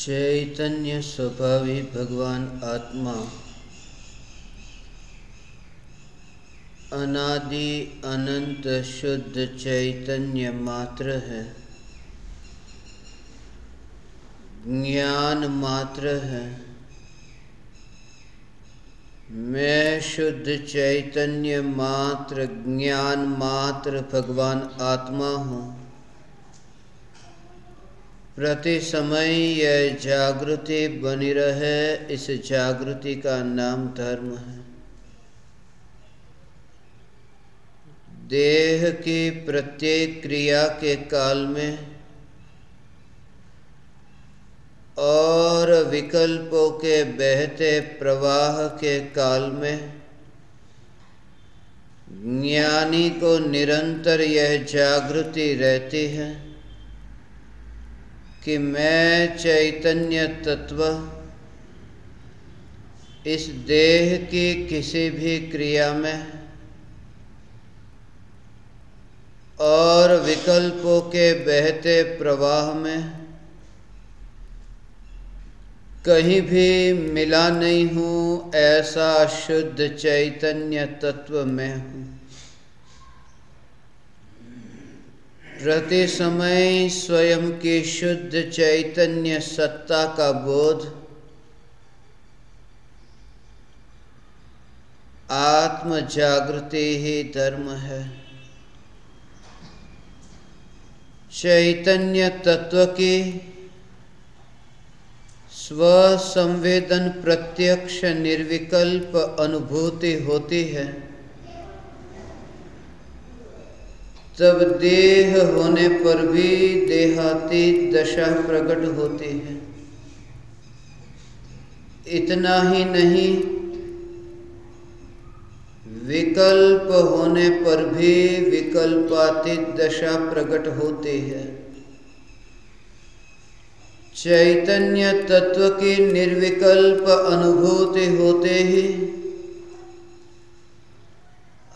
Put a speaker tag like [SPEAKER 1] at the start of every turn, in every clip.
[SPEAKER 1] चैतन्य स्वभावी भगवान आत्मा। अनादि अनंत शुद्ध चैतन्य मात्र है। ज्ञान मात्र है। मैं शुद्ध चैतन्य मात्र, ज्ञान मात्र भगवान आत्मा हूँ। प्रति समय यह जागृति बनी रहे, इस जागृति का नाम धर्म है। देह की प्रत्येक क्रिया के काल में और विकल्पों के बहते प्रवाह के काल में ज्ञानी को निरंतर यह जागृति रहती है। कि मैं चैतन्य तत्व, इस देह की किसी भी क्रिया में और विकल्पों के बहते प्रवाह में कहीं भी मिला नहीं हूँ, ऐसा शुद्ध चैतन्य तत्व में हूँ। प्रति समय स्वयं की शुद्ध चैतन्य सत्ता का बोध, आत्म जागृति ही धर्म है। चैतन्य तत्व की स्व संवेदन प्रत्यक्ष निर्विकल्प अनुभूति होती है। तब देह होने पर भी देहातीत दशा प्रकट होती है। इतना ही नहीं, विकल्प होने पर भी विकल्पातीत दशा प्रकट होती है। चैतन्य तत्व की निर्विकल्प अनुभूति होते ही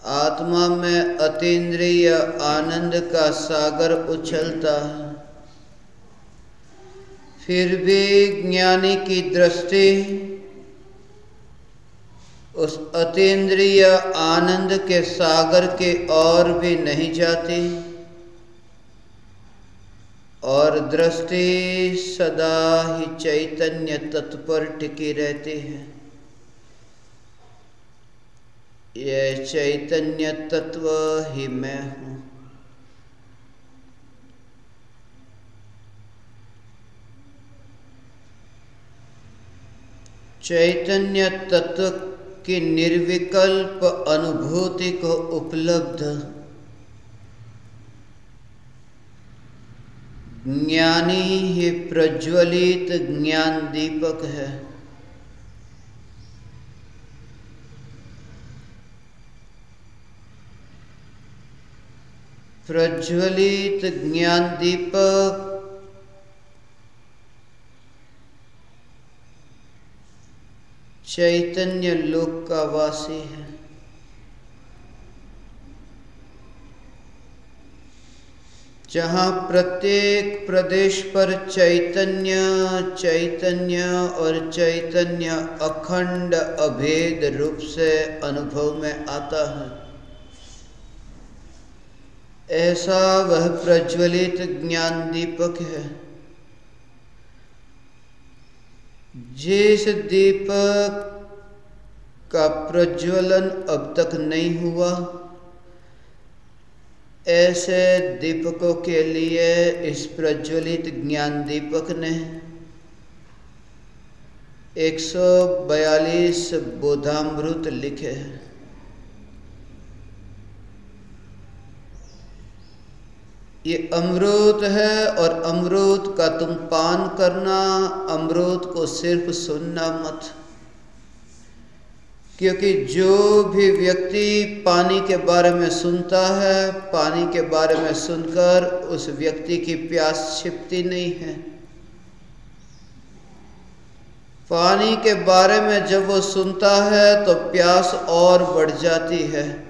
[SPEAKER 1] आत्मा में अतीन्द्रिय आनंद का सागर उछलता है। फिर भी ज्ञानी की दृष्टि उस अतीन्द्रिय आनंद के सागर के और भी नहीं जाती और दृष्टि सदा ही चैतन्य तत्पर टिकी रहती है। यह चैतन्य तत्व ही मैं हूँ। चैतन्य तत्व की निर्विकल्प अनुभूति को उपलब्ध, ज्ञानी ही प्रज्वलित ज्ञान दीपक है। प्रज्वलित ज्ञान दीपक चैतन्य लोक का वासी है। जहाँ प्रत्येक प्रदेश पर चैतन्य चैतन्य और चैतन्य अखंड अभेद रूप से अनुभव में आता है। ऐसा वह प्रज्वलित ज्ञान दीपक है। जिस दीपक का प्रज्वलन अब तक नहीं हुआ, ऐसे दीपकों के लिए इस प्रज्वलित ज्ञान दीपक ने 142 बोधामृत लिखे हैं। ये अमृत है और अमृत का तुम पान करना, अमृत को सिर्फ़ सुनना मत। क्योंकि जो भी व्यक्ति पानी के बारे में सुनता है, पानी के बारे में सुनकर उस व्यक्ति की प्यास छिपती नहीं है। पानी के बारे में जब वो सुनता है तो प्यास और बढ़ जाती है।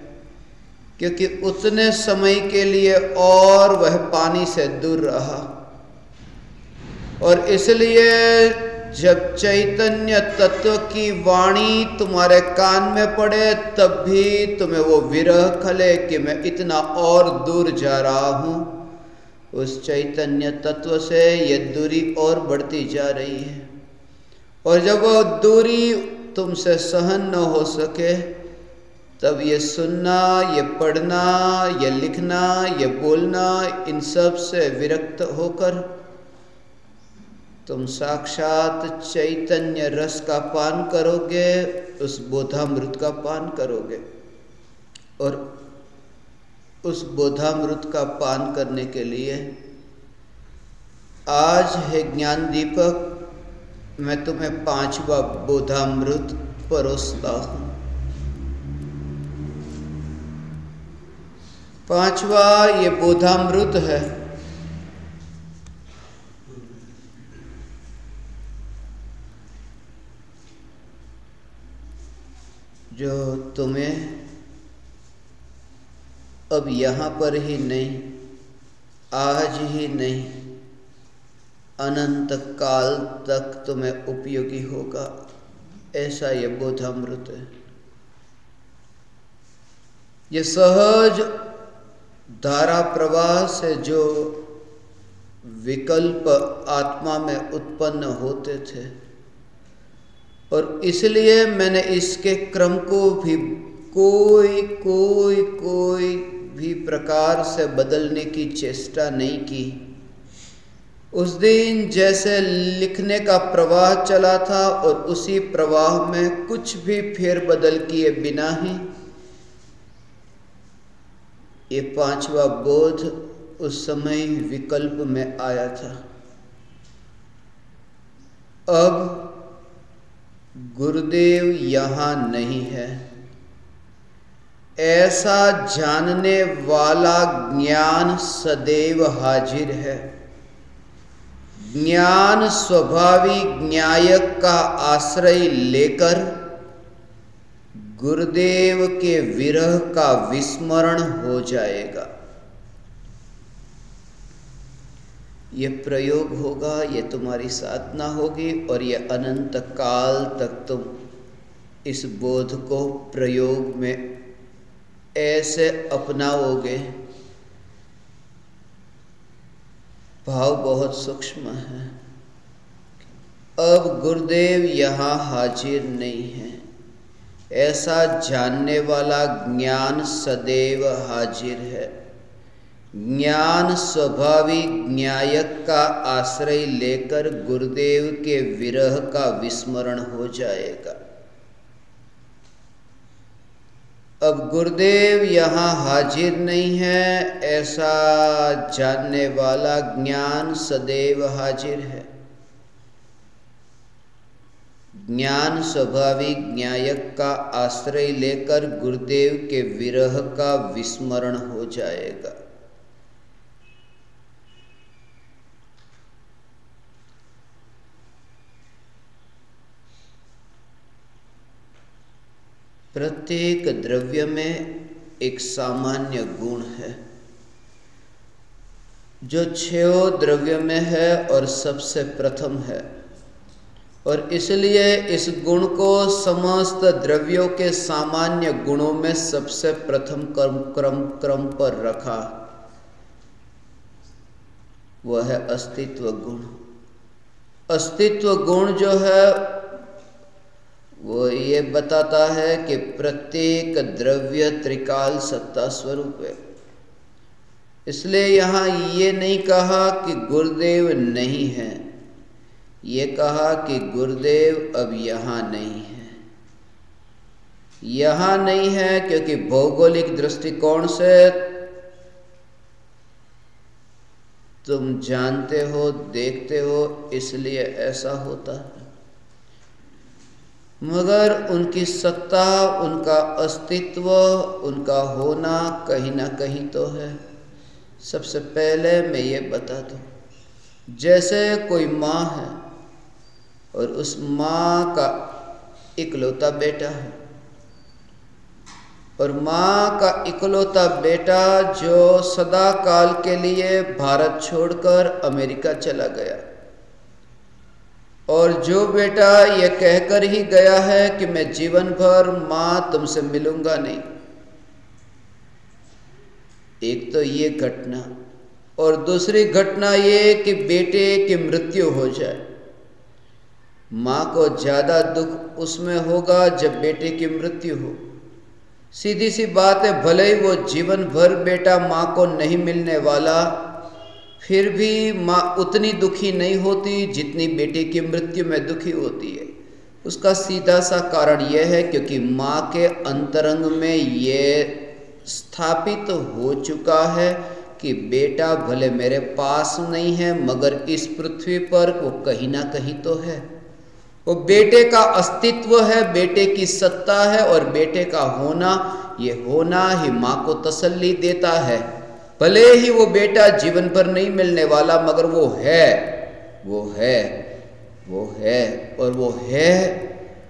[SPEAKER 1] क्योंकि उतने समय के लिए और वह पानी से दूर रहा। और इसलिए जब चैतन्य तत्व की वाणी तुम्हारे कान में पड़े, तब भी तुम्हें वो विरह खले कि मैं इतना और दूर जा रहा हूँ। उस चैतन्य तत्व से ये दूरी और बढ़ती जा रही है। और जब वो दूरी तुमसे सहन न हो सके तब ये सुनना, ये पढ़ना, ये लिखना, ये बोलना, इन सबसे विरक्त होकर तुम साक्षात चैतन्य रस का पान करोगे, उस बोधामृत का पान करोगे। और उस बोधामृत का पान करने के लिए आज है ज्ञान दीपक, मैं तुम्हें पांचवा बोधामृत परोसता हूँ। पांचवा ये बोधामृत है। जो तुम्हें अब यहाँ पर ही नहीं, आज ही नहीं, अनंत काल तक तुम्हें उपयोगी होगा, ऐसा ये बोधामृत है। ये सहज धारा प्रवाह से जो विकल्प आत्मा में उत्पन्न होते थे। और इसलिए मैंने इसके क्रम को भी कोई कोई कोई भी प्रकार से बदलने की चेष्टा नहीं की। उस दिन जैसे लिखने का प्रवाह चला था और उसी प्रवाह में कुछ भी फेर बदल किए बिना ही ये पांचवा बोध उस समय विकल्प में आया था। अब गुरुदेव यहाँ नहीं है। ऐसा जानने वाला ज्ञान सदैव हाजिर है। ज्ञान स्वभावी न्यायक का आश्रय लेकर गुरुदेव के विरह का विस्मरण हो जाएगा। ये प्रयोग होगा, ये तुम्हारी साधना होगी और ये अनंत काल तक तुम इस बोध को प्रयोग में ऐसे अपनाओगे। भाव बहुत सूक्ष्म है। अब गुरुदेव यहाँ हाजिर नहीं है। ऐसा जानने वाला ज्ञान सदैव हाजिर है। ज्ञान स्वभावी न्यायक का आश्रय लेकर गुरुदेव के विरह का विस्मरण हो जाएगा। अब गुरुदेव यहाँ हाजिर नहीं है, ऐसा जानने वाला ज्ञान सदैव हाजिर है। ज्ञान स्वाभाविक न्यायक का आश्रय लेकर गुरुदेव के विरह का विस्मरण हो जाएगा। प्रत्येक द्रव्य में एक सामान्य गुण है। जो छो द्रव्य में है और सबसे प्रथम है। और इसलिए इस गुण को समस्त द्रव्यों के सामान्य गुणों में सबसे प्रथम क्रम क्रम क्रम पर रखा। वह है अस्तित्व गुण। अस्तित्व गुण जो है, वो ये बताता है कि प्रत्येक द्रव्य त्रिकाल सत्ता स्वरूप है। इसलिए यहाँ ये नहीं कहा कि गुरुदेव नहीं है। ये कहा कि गुरुदेव अब यहाँ नहीं है। यहाँ नहीं है क्योंकि भौगोलिक दृष्टिकोण से तुम जानते हो, देखते हो, इसलिए ऐसा होता है। मगर उनकी सत्ता, उनका अस्तित्व, उनका होना कहीं ना कहीं तो है। सबसे पहले मैं ये बता दूँ, जैसे कोई माँ है और उस माँ का इकलौता बेटा है। और माँ का इकलौता बेटा जो सदा काल के लिए भारत छोड़कर अमेरिका चला गया। और जो बेटा ये कहकर ही गया है कि मैं जीवन भर माँ तुमसे मिलूँगा नहीं। एक तो ये घटना और दूसरी घटना ये कि बेटे की मृत्यु हो जाए। माँ को ज़्यादा दुख उसमें होगा जब बेटे की मृत्यु हो। सीधी सी बात है, भले ही वो जीवन भर बेटा माँ को नहीं मिलने वाला, फिर भी माँ उतनी दुखी नहीं होती जितनी बेटे की मृत्यु में दुखी होती है। उसका सीधा सा कारण यह है क्योंकि माँ के अंतरंग में ये स्थापित हो चुका है कि बेटा भले मेरे पास नहीं है, मगर इस पृथ्वी पर वो कहीं ना कहीं तो है। वो बेटे का अस्तित्व है, बेटे की सत्ता है और बेटे का होना, ये होना ही माँ को तसल्ली देता है। भले ही वो बेटा जीवन पर नहीं मिलने वाला, मगर वो है वो है वो है और वो है,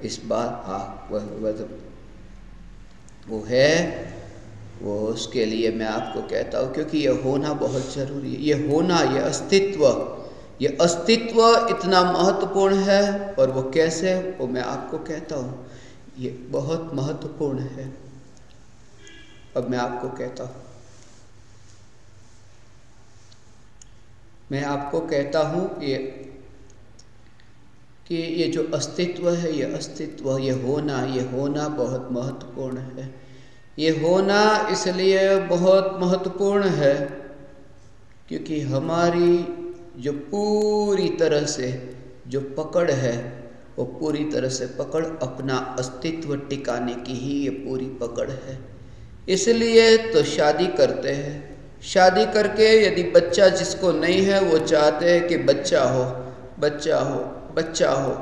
[SPEAKER 1] इस बात हाँ वह वो है, वो उसके लिए मैं आपको कहता हूँ, क्योंकि ये होना बहुत ज़रूरी है, ये होना, ये अस्तित्व। ये अस्तित्व इतना महत्वपूर्ण है और वो कैसे वो मैं आपको कहता हूँ। ये बहुत महत्वपूर्ण है। अब मैं आपको कहता हूँ। मैं आपको कहता हूँ ये कि ये जो अस्तित्व है, ये अस्तित्व, ये होना ये होना बहुत महत्वपूर्ण है। ये होना इसलिए बहुत महत्वपूर्ण है क्योंकि हमारी जो पूरी तरह से जो पकड़ है, वो पूरी तरह से पकड़ अपना अस्तित्व टिकाने की ही ये पूरी पकड़ है। इसलिए तो शादी करते हैं। शादी करके यदि बच्चा जिसको नहीं है, वो चाहते हैं कि बच्चा हो बच्चा हो बच्चा हो।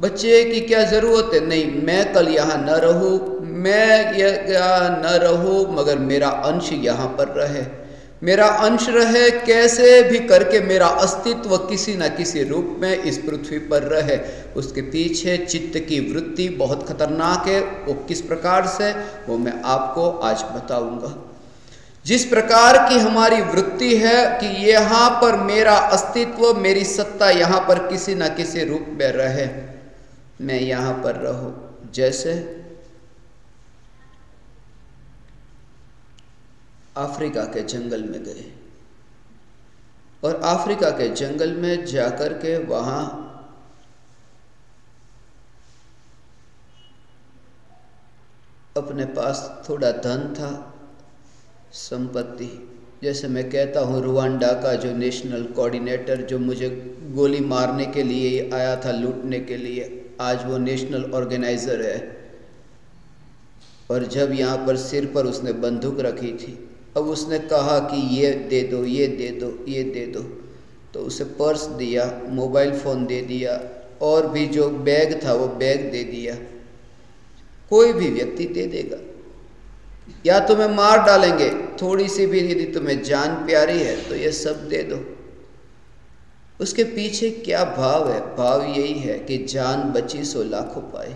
[SPEAKER 1] बच्चे की क्या ज़रूरत है? नहीं, मैं कल यहाँ न रहूँ, मैं यहाँ न रहूँ, मगर मेरा अंश यहाँ पर रहे। मेरा अंश रहे, कैसे भी करके मेरा अस्तित्व किसी न किसी रूप में इस पृथ्वी पर रहे। उसके पीछे चित्त की वृत्ति बहुत खतरनाक है। वो किस प्रकार से, वो मैं आपको आज बताऊँगा। जिस प्रकार की हमारी वृत्ति है कि यहाँ पर मेरा अस्तित्व, मेरी सत्ता यहाँ पर किसी न किसी रूप में रहे। मैं यहाँ पर रहूँ। जैसे अफ्रीका के जंगल में गए। और अफ्रीका के जंगल में जाकर के वहाँ अपने पास थोड़ा धन था, संपत्ति। जैसे मैं कहता हूँ रुवांडा का जो नेशनल कोऑर्डिनेटर जो मुझे गोली मारने के लिए आया था, लूटने के लिए, आज वो नेशनल ऑर्गेनाइज़र है। और जब यहाँ पर सिर पर उसने बंदूक रखी थी अब उसने कहा कि ये दे दो, ये दे दो, ये दे दो। तो उसे पर्स दिया, मोबाइल फ़ोन दे दिया, और भी जो बैग था वो बैग दे दिया। कोई भी व्यक्ति दे देगा। या तुम्हें मार डालेंगे, थोड़ी सी भी यदि तुम्हें जान प्यारी है तो ये सब दे दो। उसके पीछे क्या भाव है? भाव यही है कि जान बची सो लाखों पाए।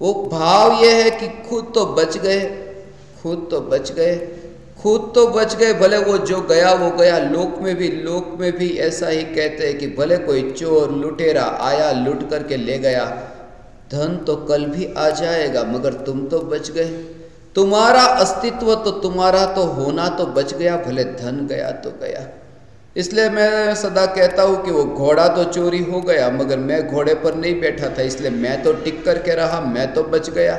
[SPEAKER 1] वो भाव यह है कि खुद तो बच गए, खुद तो बच गए। खुद तो बच गए, भले वो जो गया, वो गया। लोक में भी, लोक में भी ऐसा ही कहते हैं कि भले कोई चोर, लुटेरा आया, लुट करके ले गया, धन तो कल भी आ जाएगा, मगर तुम तो बच गए। तुम्हारा अस्तित्व तो तुम्हारा तो होना तो बच गया, भले धन गया तो गया। इसलिए मैं सदा कहता हूँ कि वो घोड़ा तो चोरी हो गया, मगर मैं घोड़े पर नहीं बैठा था, इसलिए मैं तो टिक करके रहा, मैं तो बच गया।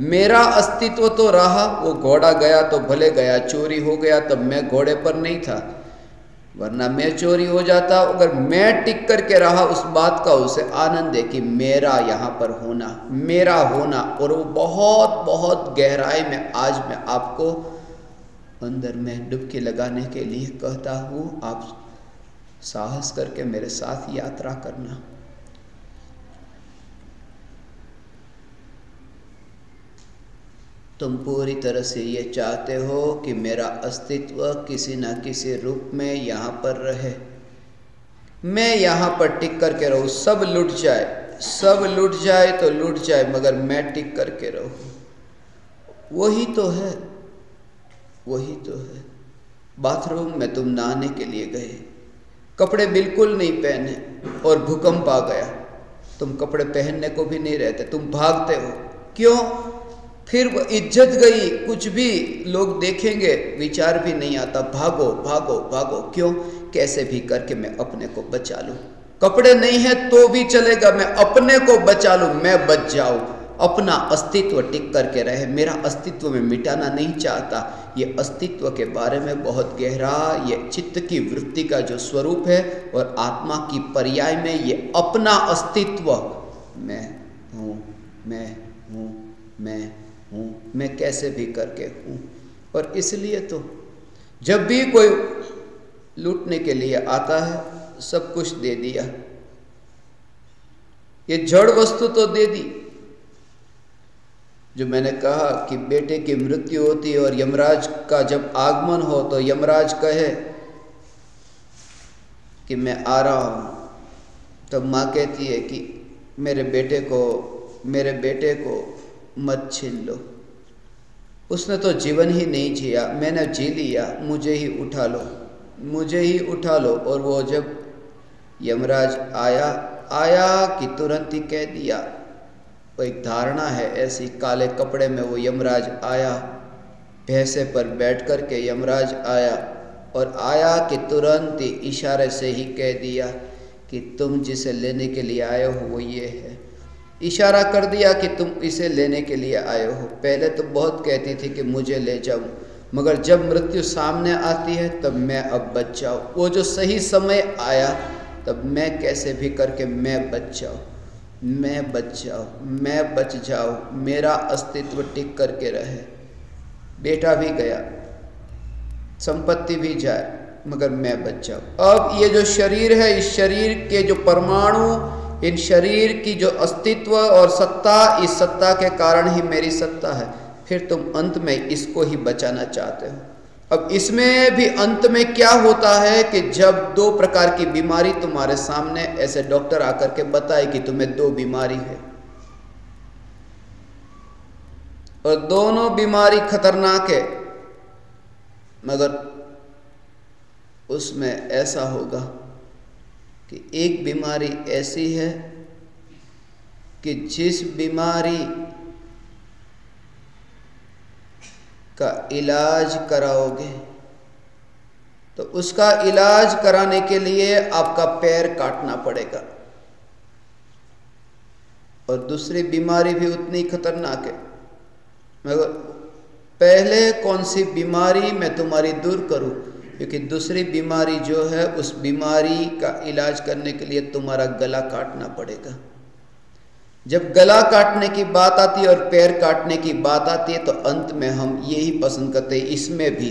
[SPEAKER 1] मेरा अस्तित्व तो रहा, वो घोड़ा गया तो भले गया, चोरी हो गया तब मैं घोड़े पर नहीं था। वरना मैं चोरी हो जाता, अगर मैं टिक करके रहा उस बात का उसे आनंद है कि मेरा यहाँ पर होना, मेरा होना, और वो बहुत बहुत गहराई में आज मैं आपको अंदर में डुबकी लगाने के लिए कहता हूँ, आप साहस करके मेरे साथ यात्रा करना। तुम पूरी तरह से ये चाहते हो कि मेरा अस्तित्व किसी न किसी रूप में यहाँ पर रहे। मैं यहाँ पर टिक करके रहूँ, सब लुट जाए, सब लुट जाए तो लुट जाए, मगर मैं टिक करके रहूँ। वही तो है, वही तो है। बाथरूम में तुम नहाने के लिए गए, कपड़े बिल्कुल नहीं पहने और भूकंप आ गया। तुम कपड़े पहनने को भी नहीं रहते, तुम भागते हो। क्यों? फिर वो इज़्ज़त गई, कुछ भी लोग देखेंगे, विचार भी नहीं आता, भागो भागो भागो, क्यों? कैसे भी करके मैं अपने को बचा लूँ। कपड़े नहीं है तो भी चलेगा, मैं अपने को बचा लूँ, मैं बच जाऊँ। अपना अस्तित्व टिक करके रहे, मेरा अस्तित्व में मिटाना नहीं चाहता। ये अस्तित्व के बारे में बहुत गहरा, ये चित्त की वृत्ति का जो स्वरूप है और आत्मा की पर्याय में ये अपना अस्तित्व, मैं हूँ, मैं मैं कैसे भी करके हूँ। और इसलिए तो जब भी कोई लूटने के लिए आता है, सब कुछ दे दिया। ये जड़ वस्तु तो दे दी। जो मैंने कहा कि बेटे की मृत्यु होती है और यमराज का जब आगमन हो तो यमराज कहे कि मैं आ रहा हूँ। तब माँ कहती है कि मेरे बेटे को, मेरे बेटे को मत छीन लो। उसने तो जीवन ही नहीं जिया, मैंने जी लिया, मुझे ही उठा लो। मुझे ही उठा लो और वो जब यमराज आया आया कि तुरंत ही कह दिया, वो एक धारणा है ऐसी, काले कपड़े में वो यमराज आया, भैंसे पर बैठ कर के यमराज आया और आया कि तुरंत ही इशारे से ही कह दिया कि तुम जिसे लेने के लिए आए हो वो ये है। इशारा कर दिया कि तुम इसे लेने के लिए आए हो। पहले तो बहुत कहती थी कि मुझे ले जाओ, मगर जब मृत्यु सामने आती है, तब मैं अब बच जाऊँ वो जो सही समय आया, तब मैं कैसे भी करके मैं बच जाऊँ मैं बच जाऊँ मैं बच जाऊँ, मेरा अस्तित्व टिक करके रहे। बेटा भी गया, संपत्ति भी जाए, मगर मैं बच जाऊँ अब ये जो शरीर है, इस शरीर के जो परमाणु इन शरीर की जो अस्तित्व और सत्ता, इस सत्ता के कारण ही मेरी सत्ता है। फिर तुम अंत में इसको ही बचाना चाहते हो। अब इसमें भी अंत में क्या होता है कि जब दो प्रकार की बीमारी तुम्हारे सामने, ऐसे डॉक्टर आकर के बताए कि तुम्हें दो बीमारी है। और दोनों बीमारी खतरनाक है, मगर उसमें ऐसा होगा कि एक बीमारी ऐसी है कि जिस बीमारी का इलाज कराओगे तो उसका इलाज कराने के लिए आपका पैर काटना पड़ेगा। और दूसरी बीमारी भी उतनी खतरनाक है। मगर पहले कौन सी बीमारी मैं तुम्हारी दूर करूँ? क्योंकि दूसरी बीमारी जो है, उस बीमारी का इलाज करने के लिए तुम्हारा गला काटना पड़ेगा। जब गला काटने की बात आती है और पैर काटने की बात आती है तो अंत में हम यही पसंद करते हैं, इसमें भी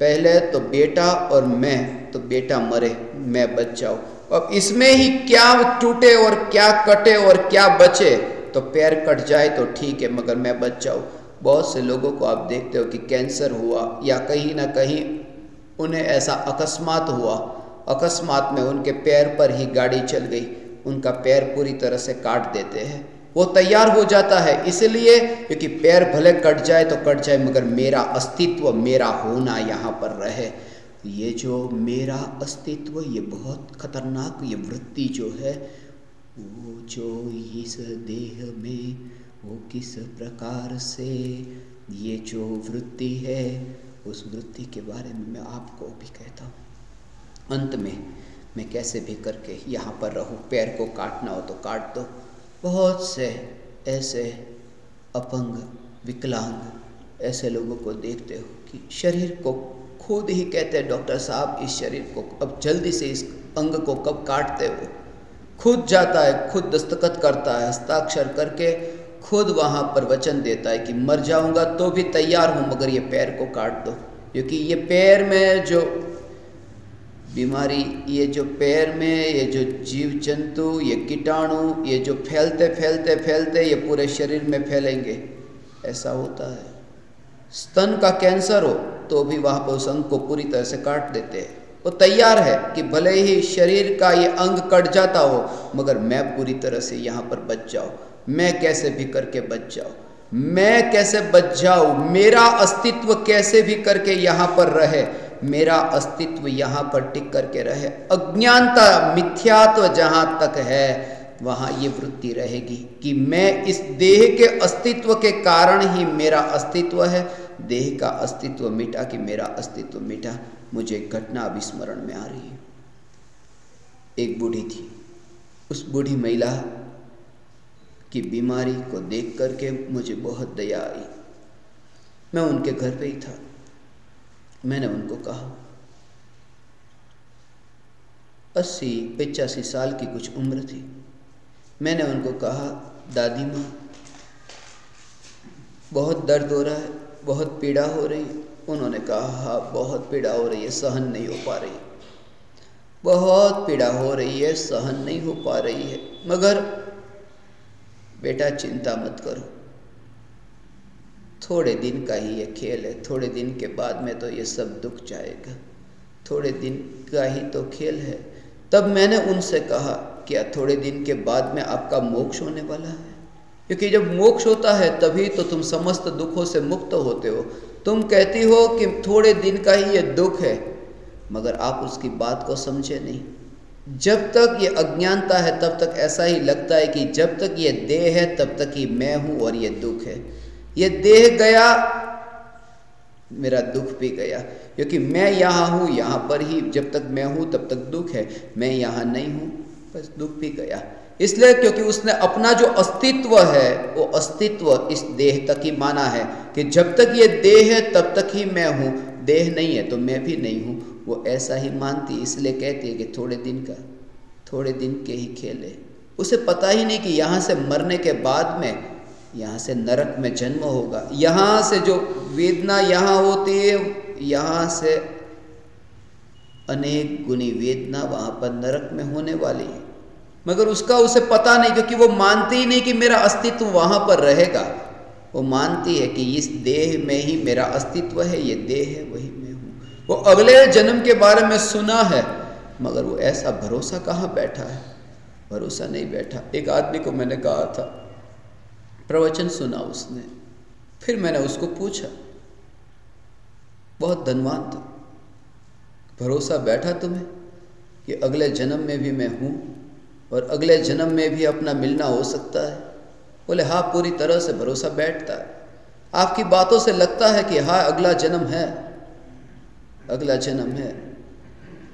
[SPEAKER 1] पहले तो बेटा और मैं तो बेटा मरे, मैं बच जाऊँ अब इसमें ही क्या टूटे और क्या कटे और क्या बचे तो पैर कट जाए तो ठीक है, मगर मैं बच जाऊँ बहुत से लोगों को आप देखते हो कि कैंसर हुआ, या कहीं ना कहीं उन्हें ऐसा अकस्मात हुआ। अकस्मात में उनके पैर पर ही गाड़ी चल गई। उनका पैर पूरी तरह से काट देते हैं। वो तैयार हो जाता है इसलिए क्योंकि पैर भले कट जाए तो कट जाए, मगर मेरा अस्तित्व मेरा होना यहाँ पर रहे। ये जो मेरा अस्तित्व, ये बहुत खतरनाक, ये वृत्ति जो है, वो जो इस देह में, वो किस प्रकार से ये जो वृत्ति है उस वृत्ति के बारे में मैं आपको भी कहता हूँ। अंत में मैं कैसे भी करके यहाँ पर रहूँ, पैर को काटना हो तो काट दो। बहुत से ऐसे अपंग, विकलांग ऐसे लोगों को देखते हो कि शरीर को खुद ही कहते हैं, डॉक्टर साहब, इस शरीर को अब जल्दी से इस अंग को कब काटते हो? खुद जाता है, खुद दस्तखत करता है, हस्ताक्षर करके खुद वहाँ पर वचन देता है कि मर जाऊँगा तो भी तैयार हूँ, मगर ये पैर को काट दो। क्योंकि ये पैर में जो बीमारी, ये जो पैर में, ये जो जीव जंतु ये कीटाणु, ये जो फैलते फैलते फैलते, ये पूरे शरीर में फैलेंगे। ऐसा होता है। स्तन का कैंसर हो तो भी वहाँ पर उस अंग को पूरी तरह से काट देते हैं। वो तैयार है कि भले ही शरीर का ये अंग कट जाता हो, मगर मैं पूरी तरह से यहाँ पर बच जाऊँ। मैं कैसे भी करके बच जाऊँ? मैं कैसे बच जाऊँ? मेरा अस्तित्व कैसे भी करके यहाँ पर रहे? मेरा अस्तित्व यहाँ पर टिक करके रहे। अज्ञानता मिथ्यात्व जहाँ तक है, वहाँ ये वृत्ति रहेगी कि मैं इस देह के अस्तित्व के कारण ही मेरा अस्तित्व है। देह का अस्तित्व मिटा कि मेरा अस्तित्व मिटा। मुझे घटना अभी स्मरण में आ रही है। एक बूढ़ी थी। उस बूढ़ी महिला की बीमारी को देख करके मुझे बहुत दया आई। मैं उनके घर पे ही था। मैंने उनको कहा, अस्सी पचासी साल की कुछ उम्र थी। मैंने उनको कहा, दादी माँ, बहुत दर्द हो रहा है, बहुत पीड़ा हो रही है। उन्होंने कहा हाँ बहुत पीड़ा हो रही है, सहन नहीं हो पा रही। बहुत पीड़ा हो रही है, सहन नहीं हो पा रही है, मगर बेटा चिंता मत करो। थोड़े दिन का ही ये खेल है, थोड़े दिन के बाद में तो ये सब दुख जाएगा। थोड़े दिन का ही तो खेल है। तब मैंने उनसे कहा, क्या थोड़े दिन के बाद में आपका मोक्ष होने वाला है? क्योंकि जब मोक्ष होता है, तभी तो तुम समस्त दुखों से मुक्त होते हो। तुम कहती हो कि थोड़े दिन का ही ये दुख है, मगर आप उसकी बात को समझे नहीं। जब तक ये अज्ञानता है, तब तक ऐसा ही लगता है कि जब तक ये देह है, तब तक ही मैं हूँ और ये दुख है। ये देह गया, मेरा दुख भी गया। क्योंकि मैं यहाँ हूँ, यहाँ पर ही जब तक मैं हूँ, तब तक दुख है। मैं यहाँ नहीं हूँ, बस दुख भी गया। इसलिए क्योंकि उसने अपना जो अस्तित्व है, वो अस्तित्व इस देह तक ही माना है कि जब तक ये देह है, तब तक ही मैं हूँ। देह नहीं है तो मैं भी नहीं हूँ। वो ऐसा ही मानती, इसलिए कहती है कि थोड़े दिन का, थोड़े दिन के ही खेल उसे पता ही नहीं कि यहाँ से मरने के बाद में, यहाँ से नरक में जन्म होगा। यहाँ से जो वेदना यहाँ होती है, यहाँ से अनेक गुनी वेदना वहाँ पर नरक में होने वाली है। मगर उसका उसे पता नहीं, क्योंकि वो मानती ही नहीं कि मेरा अस्तित्व वहाँ पर रहेगा। वो मानती है कि इस देह में ही मेरा अस्तित्व है, ये देह है, वही वो अगले जन्म के बारे में सुना है, मगर वो ऐसा भरोसा कहाँ बैठा है? भरोसा नहीं बैठा। एक आदमी को मैंने कहा था, प्रवचन सुना उसने। फिर मैंने उसको पूछा, बहुत धनवान था भरोसा बैठा तुम्हें कि अगले जन्म में भी मैं हूँ और अगले जन्म में भी अपना मिलना हो सकता है? बोले हाँ पूरी तरह से भरोसा बैठता है। आपकी बातों से लगता है कि हाँ अगला जन्म है। अगला जन्म है।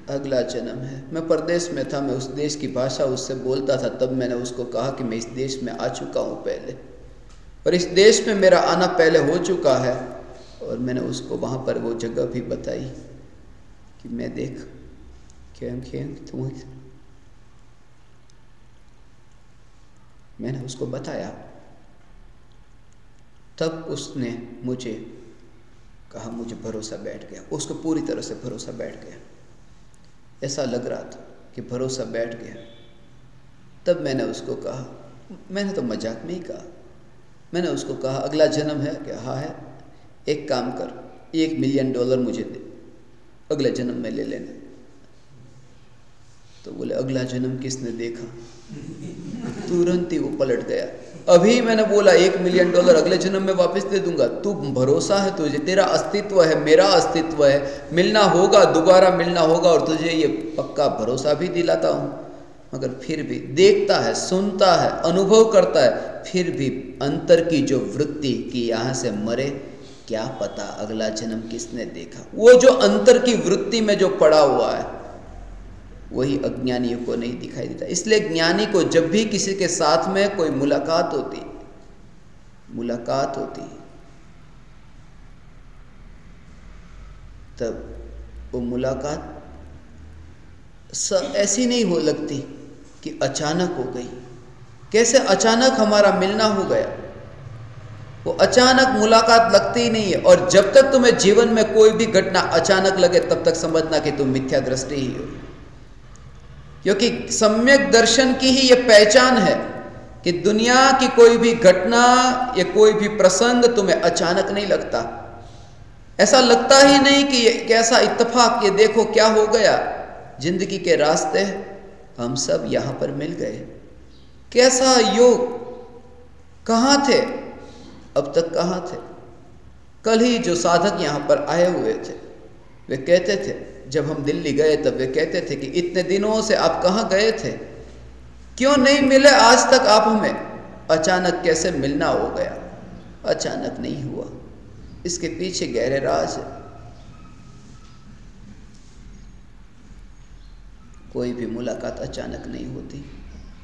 [SPEAKER 1] अगला जन्म है। मैं परदेश में था, मैं उस देश की भाषा उससे बोलता था, तब मैंने उसको कहा कि मैं इस देश में आ चुका हूँ पहले। और इस देश में मेरा आना पहले हो चुका है और मैंने उसको वहाँ पर वो जगह भी बताई कि मैं देख, खेम खेम तुम मैंने उसको बताया। तब उसने मुझे कहा, मुझे भरोसा बैठ गया। उसको पूरी तरह से भरोसा बैठ गया। ऐसा लग रहा था कि भरोसा बैठ गया। तब मैंने उसको कहा, मैंने तो मज़ाक में ही कहा। मैंने उसको कहा, अगला जन्म है? क्या हाँ है। एक काम कर, एक मिलियन डॉलर मुझे दे। अगले जन्म में ले लेना। तो बोले, अगला जन्म किसने देखा? तुरंत ही वो पलट गया। अभी मैंने बोला, एक मिलियन डॉलर अगले जन्म में वापस दे दूँगा। तू भरोसा है तुझे, तेरा अस्तित्व है, मेरा अस्तित्व है। मिलना होगा, दोबारा मिलना होगा और तुझे ये पक्का भरोसा भी दिलाता हूँ। मगर फिर भी देखता है, सुनता है, अनुभव करता है, फिर भी अंतर की जो वृत्ति कि यहाँ से मरे, क्या पता अगला जन्म किसने देखा? वो जो अंतर की वृत्ति में जो पड़ा हुआ है वही अज्ञानियों को नहीं दिखाई देता। इसलिए ज्ञानी को जब भी किसी के साथ में कोई मुलाकात होती मुलाकात होती, तब वो मुलाकात ऐसी नहीं हो लगती कि अचानक हो गई। कैसे अचानक हमारा मिलना हो गया? वो अचानक मुलाकात लगती ही नहीं है, और जब तक तुम्हें जीवन में कोई भी घटना अचानक लगे, तब तक समझना कि तुम मिथ्या दृष्टि ही हो। क्योंकि सम्यक दर्शन की ही ये पहचान है कि दुनिया की कोई भी घटना या कोई भी प्रसंग तुम्हें अचानक नहीं लगता। ऐसा लगता ही नहीं कि कैसा इत्तेफाक, ये देखो क्या हो गया। ज़िंदगी के रास्ते हम सब यहाँ पर मिल गए। कैसा योग? कहाँ थे? अब तक कहाँ थे? कल ही जो साधक यहाँ पर आए हुए थे, वे कहते थे जब हम दिल्ली गए तब वे कहते थे कि इतने दिनों से आप कहाँ गए थे? क्यों नहीं मिले आज तक आप हमें? अचानक कैसे मिलना हो गया? अचानक नहीं हुआ। इसके पीछे गहरे राज है। कोई भी मुलाकात अचानक नहीं होती।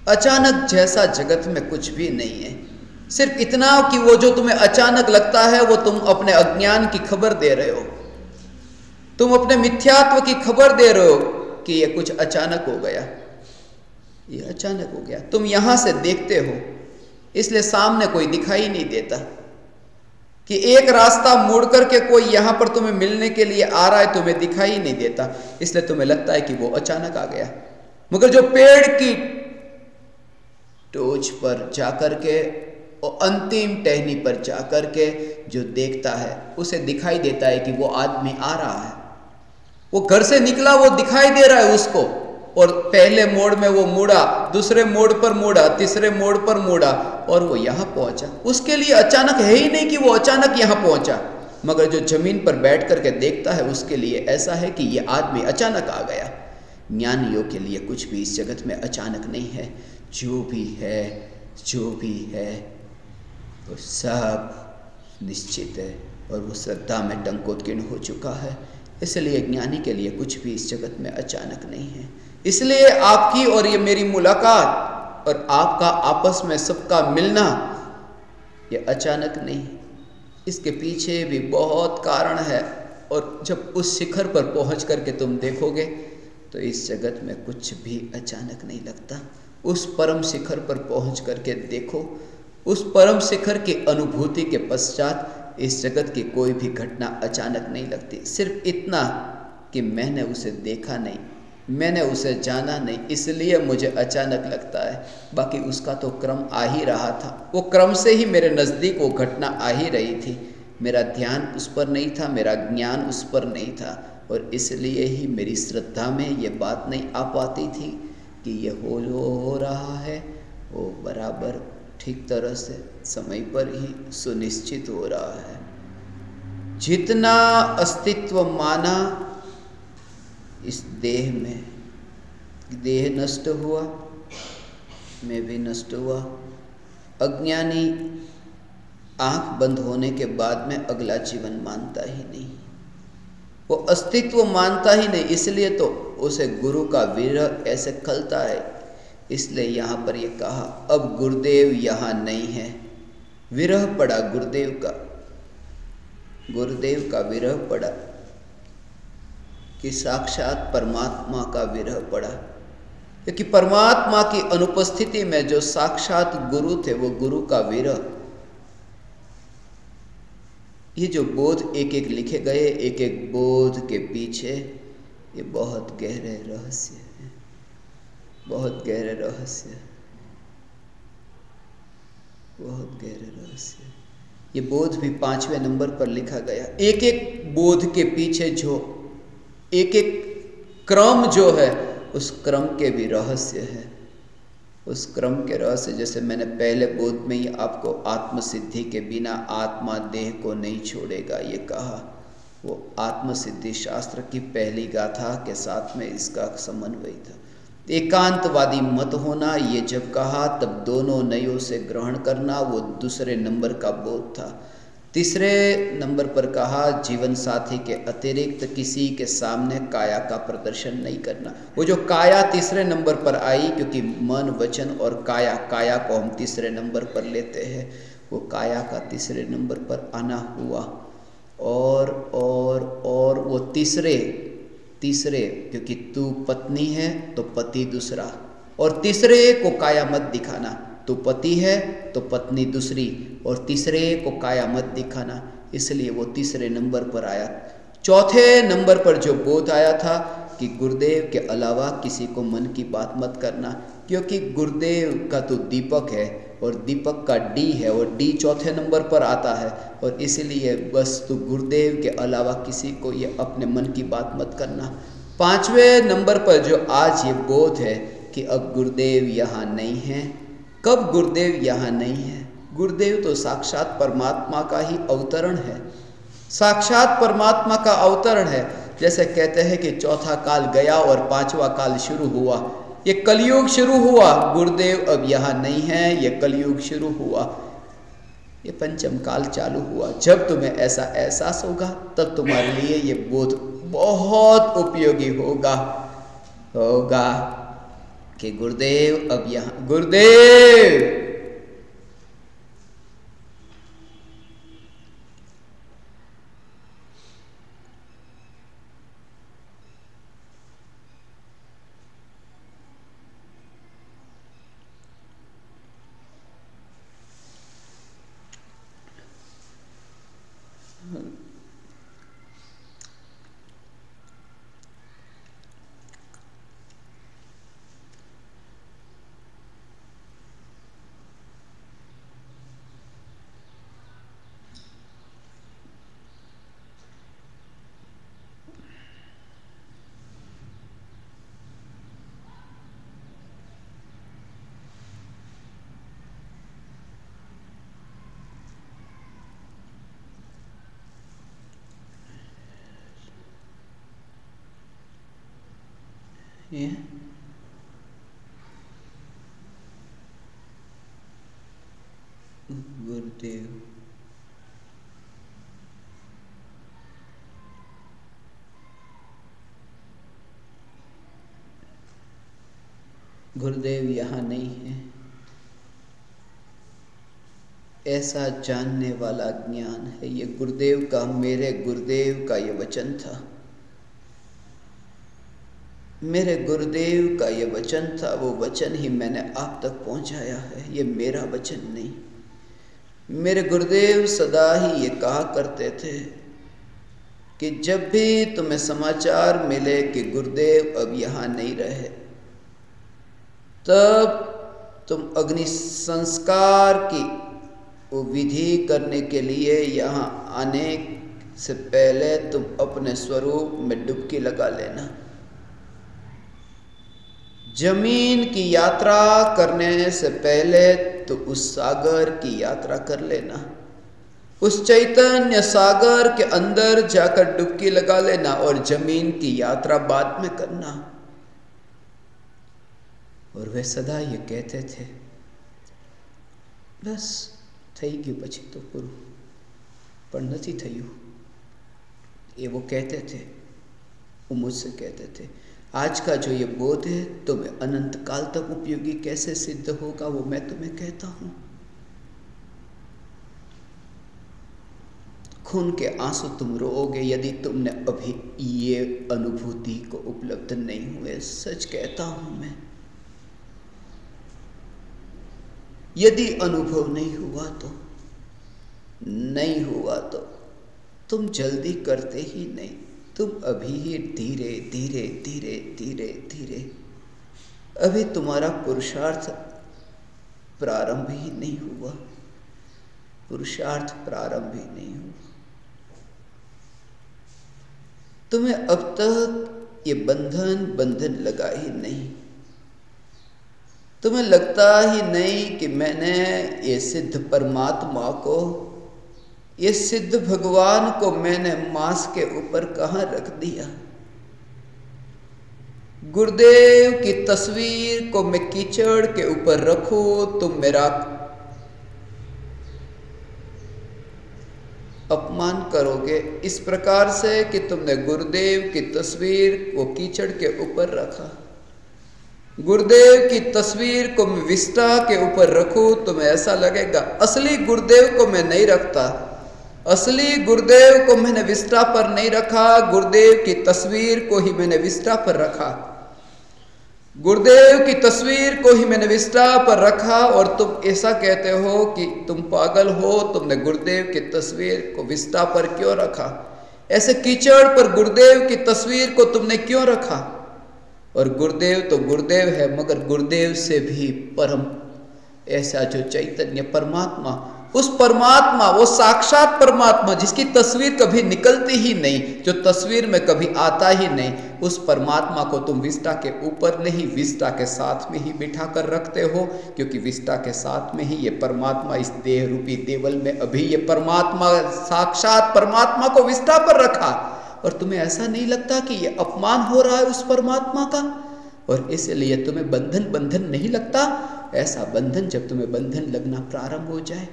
[SPEAKER 1] अचानक जैसा जगत में कुछ भी नहीं है। सिर्फ़ इतना कि वो जो तुम्हें अचानक लगता है, वो तुम अपने अज्ञान की खबर दे रहे हो। तुम अपने मिथ्यात्व की खबर दे रहे हो कि यह कुछ अचानक हो गया। ये अचानक हो गया। तुम यहाँ से देखते हो। इसलिए सामने कोई दिखाई नहीं देता कि एक रास्ता मुड़ करके कोई यहाँ पर तुम्हें मिलने के लिए आ रहा है, तुम्हें दिखाई नहीं देता। इसलिए तुम्हें लगता है कि वो अचानक आ गया। मगर जो पेड़ की टोच पर जाकर के और अंतिम टहनी पर जाकर के जो देखता है, उसे दिखाई देता है कि वो आदमी आ रहा है। वो घर से निकला, वो दिखाई दे रहा है उसको। और पहले मोड़ में वो मुड़ा, दूसरे मोड़ पर मुड़ा, तीसरे मोड़ पर मुड़ा, और वो यहाँ पहुँचा। उसके लिए अचानक है ही नहीं कि वो अचानक यहाँ पहुँचा। मगर जो ज़मीन पर बैठ करके देखता है, उसके लिए ऐसा है कि ये आदमी अचानक आ गया। ज्ञान योग के लिए कुछ भी इस जगत में अचानक नहीं है। जो भी है, जो भी है, वो सब निश्चित है, और वो श्रद्धा में टंकोत्कीर्ण हो चुका है। इसलिए ज्ञानी के लिए कुछ भी इस जगत में अचानक नहीं है। इसलिए आपकी और ये मेरी मुलाकात और आपका आपस में सबका मिलना, ये अचानक नहीं इसके पीछे भी बहुत कारण है और जब उस शिखर पर पहुँच करके तुम देखोगे तो इस जगत में कुछ भी अचानक नहीं लगता। उस परम शिखर पर पहुँच करके देखो, उस परम शिखर की अनुभूति के पश्चात इस जगत की कोई भी घटना अचानक नहीं लगती। सिर्फ़ इतना कि मैंने उसे देखा नहीं, मैंने उसे जाना नहीं, इसलिए मुझे अचानक लगता है, बाकी उसका तो क्रम आ ही रहा था। वो क्रम से ही मेरे नज़दीक वो घटना आ ही रही थी। मेरा ध्यान उस पर नहीं था, मेरा ज्ञान उस पर नहीं था, और इसलिए ही मेरी श्रद्धा में ये बात नहीं आ पाती थी कि ये हो जो हो रहा है, वो बराबर ठीक तरह से समय पर ही सुनिश्चित हो रहा है। जितना अस्तित्व माना इस देह में, देह नष्ट हुआ, मैं भी नष्ट हुआ। अज्ञानी आँख बंद होने के बाद में अगला जीवन मानता ही नहीं। वो अस्तित्व मानता ही नहीं, इसलिए तो उसे गुरु का विरह ऐसे खलता है इसलिए यहाँ पर ये कहा, अब गुरुदेव यहाँ नहीं है। विरह पड़ा गुरुदेव का। गुरुदेव का विरह पड़ा। कि साक्षात परमात्मा का विरह पड़ा। क्योंकि परमात्मा की अनुपस्थिति में जो साक्षात गुरु थे, वो गुरु का विरह। ये जो बोध एक एक लिखे गए एक एक बोध के पीछे ये बहुत गहरे रहस्य बहुत गहरे रहस्य बहुत गहरे रहस्य ये बोध भी पाँचवें नंबर पर लिखा गया। एक एक बोध के पीछे जो एक एक क्रम जो है, उस क्रम के भी रहस्य है। उस क्रम के रहस्य, जैसे मैंने पहले बोध में ही आपको आत्मसिद्धि के बिना आत्मा देह को नहीं छोड़ेगा, ये कहा। वो आत्मसिद्धि शास्त्र की पहली गाथा के साथ में इसका समन्वय था। एकांतवादी मत होना, ये जब कहा, तब दोनों नयों से ग्रहण करना, वो दूसरे नंबर का बोध था। तीसरे नंबर पर कहा, जीवन साथी के अतिरिक्त किसी के सामने काया का प्रदर्शन नहीं करना। वो जो काया तीसरे नंबर पर आई, क्योंकि मन, वचन और काया काया को हम तीसरे नंबर पर लेते हैं, वो काया का तीसरे नंबर पर आना हुआ। और और और वो तीसरे तीसरे, क्योंकि तू पत्नी है तो पति दूसरा। और तीसरे को काया मत दिखाना। तू पति है तो पत्नी दूसरी। और तीसरे को काया मत दिखाना। इसलिए वो तीसरे नंबर पर आया। चौथे नंबर पर जो बोध आया था कि गुरुदेव के अलावा किसी को मन की बात मत करना, क्योंकि गुरुदेव का तो दीपक है। और दीपक का डी है और डी चौथे नंबर पर आता है और इसलिए बस तो गुरुदेव के अलावा किसी को ये अपने मन की बात मत करना। पाँचवें नंबर पर जो आज ये बोध है कि अब गुरुदेव यहाँ नहीं है। कब गुरुदेव यहाँ नहीं है? गुरुदेव तो साक्षात परमात्मा का ही अवतरण है। साक्षात परमात्मा का अवतरण है। जैसे कहते हैं कि चौथा काल गया और पांचवा काल शुरू हुआ। ये कलयुग शुरू हुआ। गुरुदेव अब यहाँ नहीं है, ये कलयुग शुरू हुआ। ये पंचम काल चालू हुआ। जब तुम्हें ऐसा एहसास होगा, तब तुम्हारे लिए ये बोध बहुत उपयोगी होगा। होगा कि गुरुदेव अब यहाँ, गुरुदेव! ये। गुरुदेव। गुरुदेव यहाँ नहीं है। ऐसा जानने वाला ज्ञान है। ये गुरुदेव का, मेरे गुरुदेव का ये वचन था। मेरे गुरुदेव का ये वचन था, वो वचन ही मैंने आप तक पहुँचाया है, ये मेरा वचन नहीं। मेरे गुरुदेव सदा ही ये कहा करते थे कि जब भी तुम्हें समाचार मिले कि गुरुदेव अब यहाँ नहीं रहे, तब तुम अग्नि संस्कार की वो विधि करने के लिए यहाँ आने से पहले तुम अपने स्वरूप में डुबकी लगा लेना। जमीन की यात्रा करने से पहले तो उस सागर की यात्रा कर लेना उस चैतन्य सागर के अंदर जाकर डुबकी लगा लेना और जमीन की यात्रा बाद में करना और वे सदा ये कहते थे बस थी गई પછી तो પૂરું પણ નથી થયું એ वो कहते थे वो मुझसे कहते थे आज का जो ये बोध है तुम्हें अनंत काल तक उपयोगी कैसे सिद्ध होगा, वो मैं तुम्हें कहता हूँ। खून के आँसू तुम रोओगे, यदि तुमने अभी ये अनुभूति को उपलब्ध नहीं हुए, सच कहता हूँ मैं। यदि अनुभव नहीं हुआ तो नहीं हुआ तो तुम जल्दी करते ही नहीं। तुम अभी ही धीरे धीरे धीरे धीरे धीरे। अभी तुम्हारा पुरुषार्थ प्रारंभ ही नहीं हुआ। पुरुषार्थ प्रारंभ ही नहीं हुआ। तुम्हें अब तक ये बंधन बंधन लगा ही नहीं। तुम्हें लगता ही नहीं कि मैंने ये सिद्ध परमात्मा को ये सिद्ध भगवान को मैंने मांस के ऊपर कहा रख दिया? गुरुदेव की तस्वीर को मैं कीचड़ के ऊपर रखू, तुम मेरा अपमान करोगे। इस प्रकार से कि तुमने गुरुदेव की तस्वीर को कीचड़ के ऊपर रखा। गुरुदेव की तस्वीर को मैं विस्टा के ऊपर रखूँ, तुम्हें ऐसा लगेगा, असली गुरुदेव को मैं नहीं रखता। असली गुरुदेव को मैंने विस्टा पर नहीं रखा, गुरुदेव की तस्वीर को ही मैंने विस्टा पर रखा। गुरुदेव की तस्वीर को ही मैंने विस्टा पर रखा और तुम ऐसा कहते हो कि तुम पागल हो, तुमने गुरुदेव की तस्वीर को विस्टा पर क्यों रखा? ऐसे कीचड़ पर गुरुदेव की तस्वीर को तुमने क्यों रखा? और गुरुदेव तो गुरुदेव है, मगर गुरुदेव से भी परम, ऐसा जो चैतन्य परमात्मा उस परमात्मा, वो साक्षात परमात्मा जिसकी तस्वीर कभी निकलती ही नहीं, जो तस्वीर में कभी आता ही नहीं, उस परमात्मा को तुम विस्टा के ऊपर नहीं, विस्टा के साथ में ही बिठा कर रखते हो, क्योंकि विस्टा के साथ में ही ये परमात्मा, इस देह रूपी देवल में अभी ये परमात्मा, साक्षात परमात्मा को विस्टा पर रखा। और तुम्हें ऐसा नहीं लगता कि ये अपमान हो रहा है उस परमात्मा का? और इसलिए तुम्हें बंधन बंधन नहीं लगता? ऐसा बंधन जब तुम्हें बंधन लगना प्रारंभ हो जाए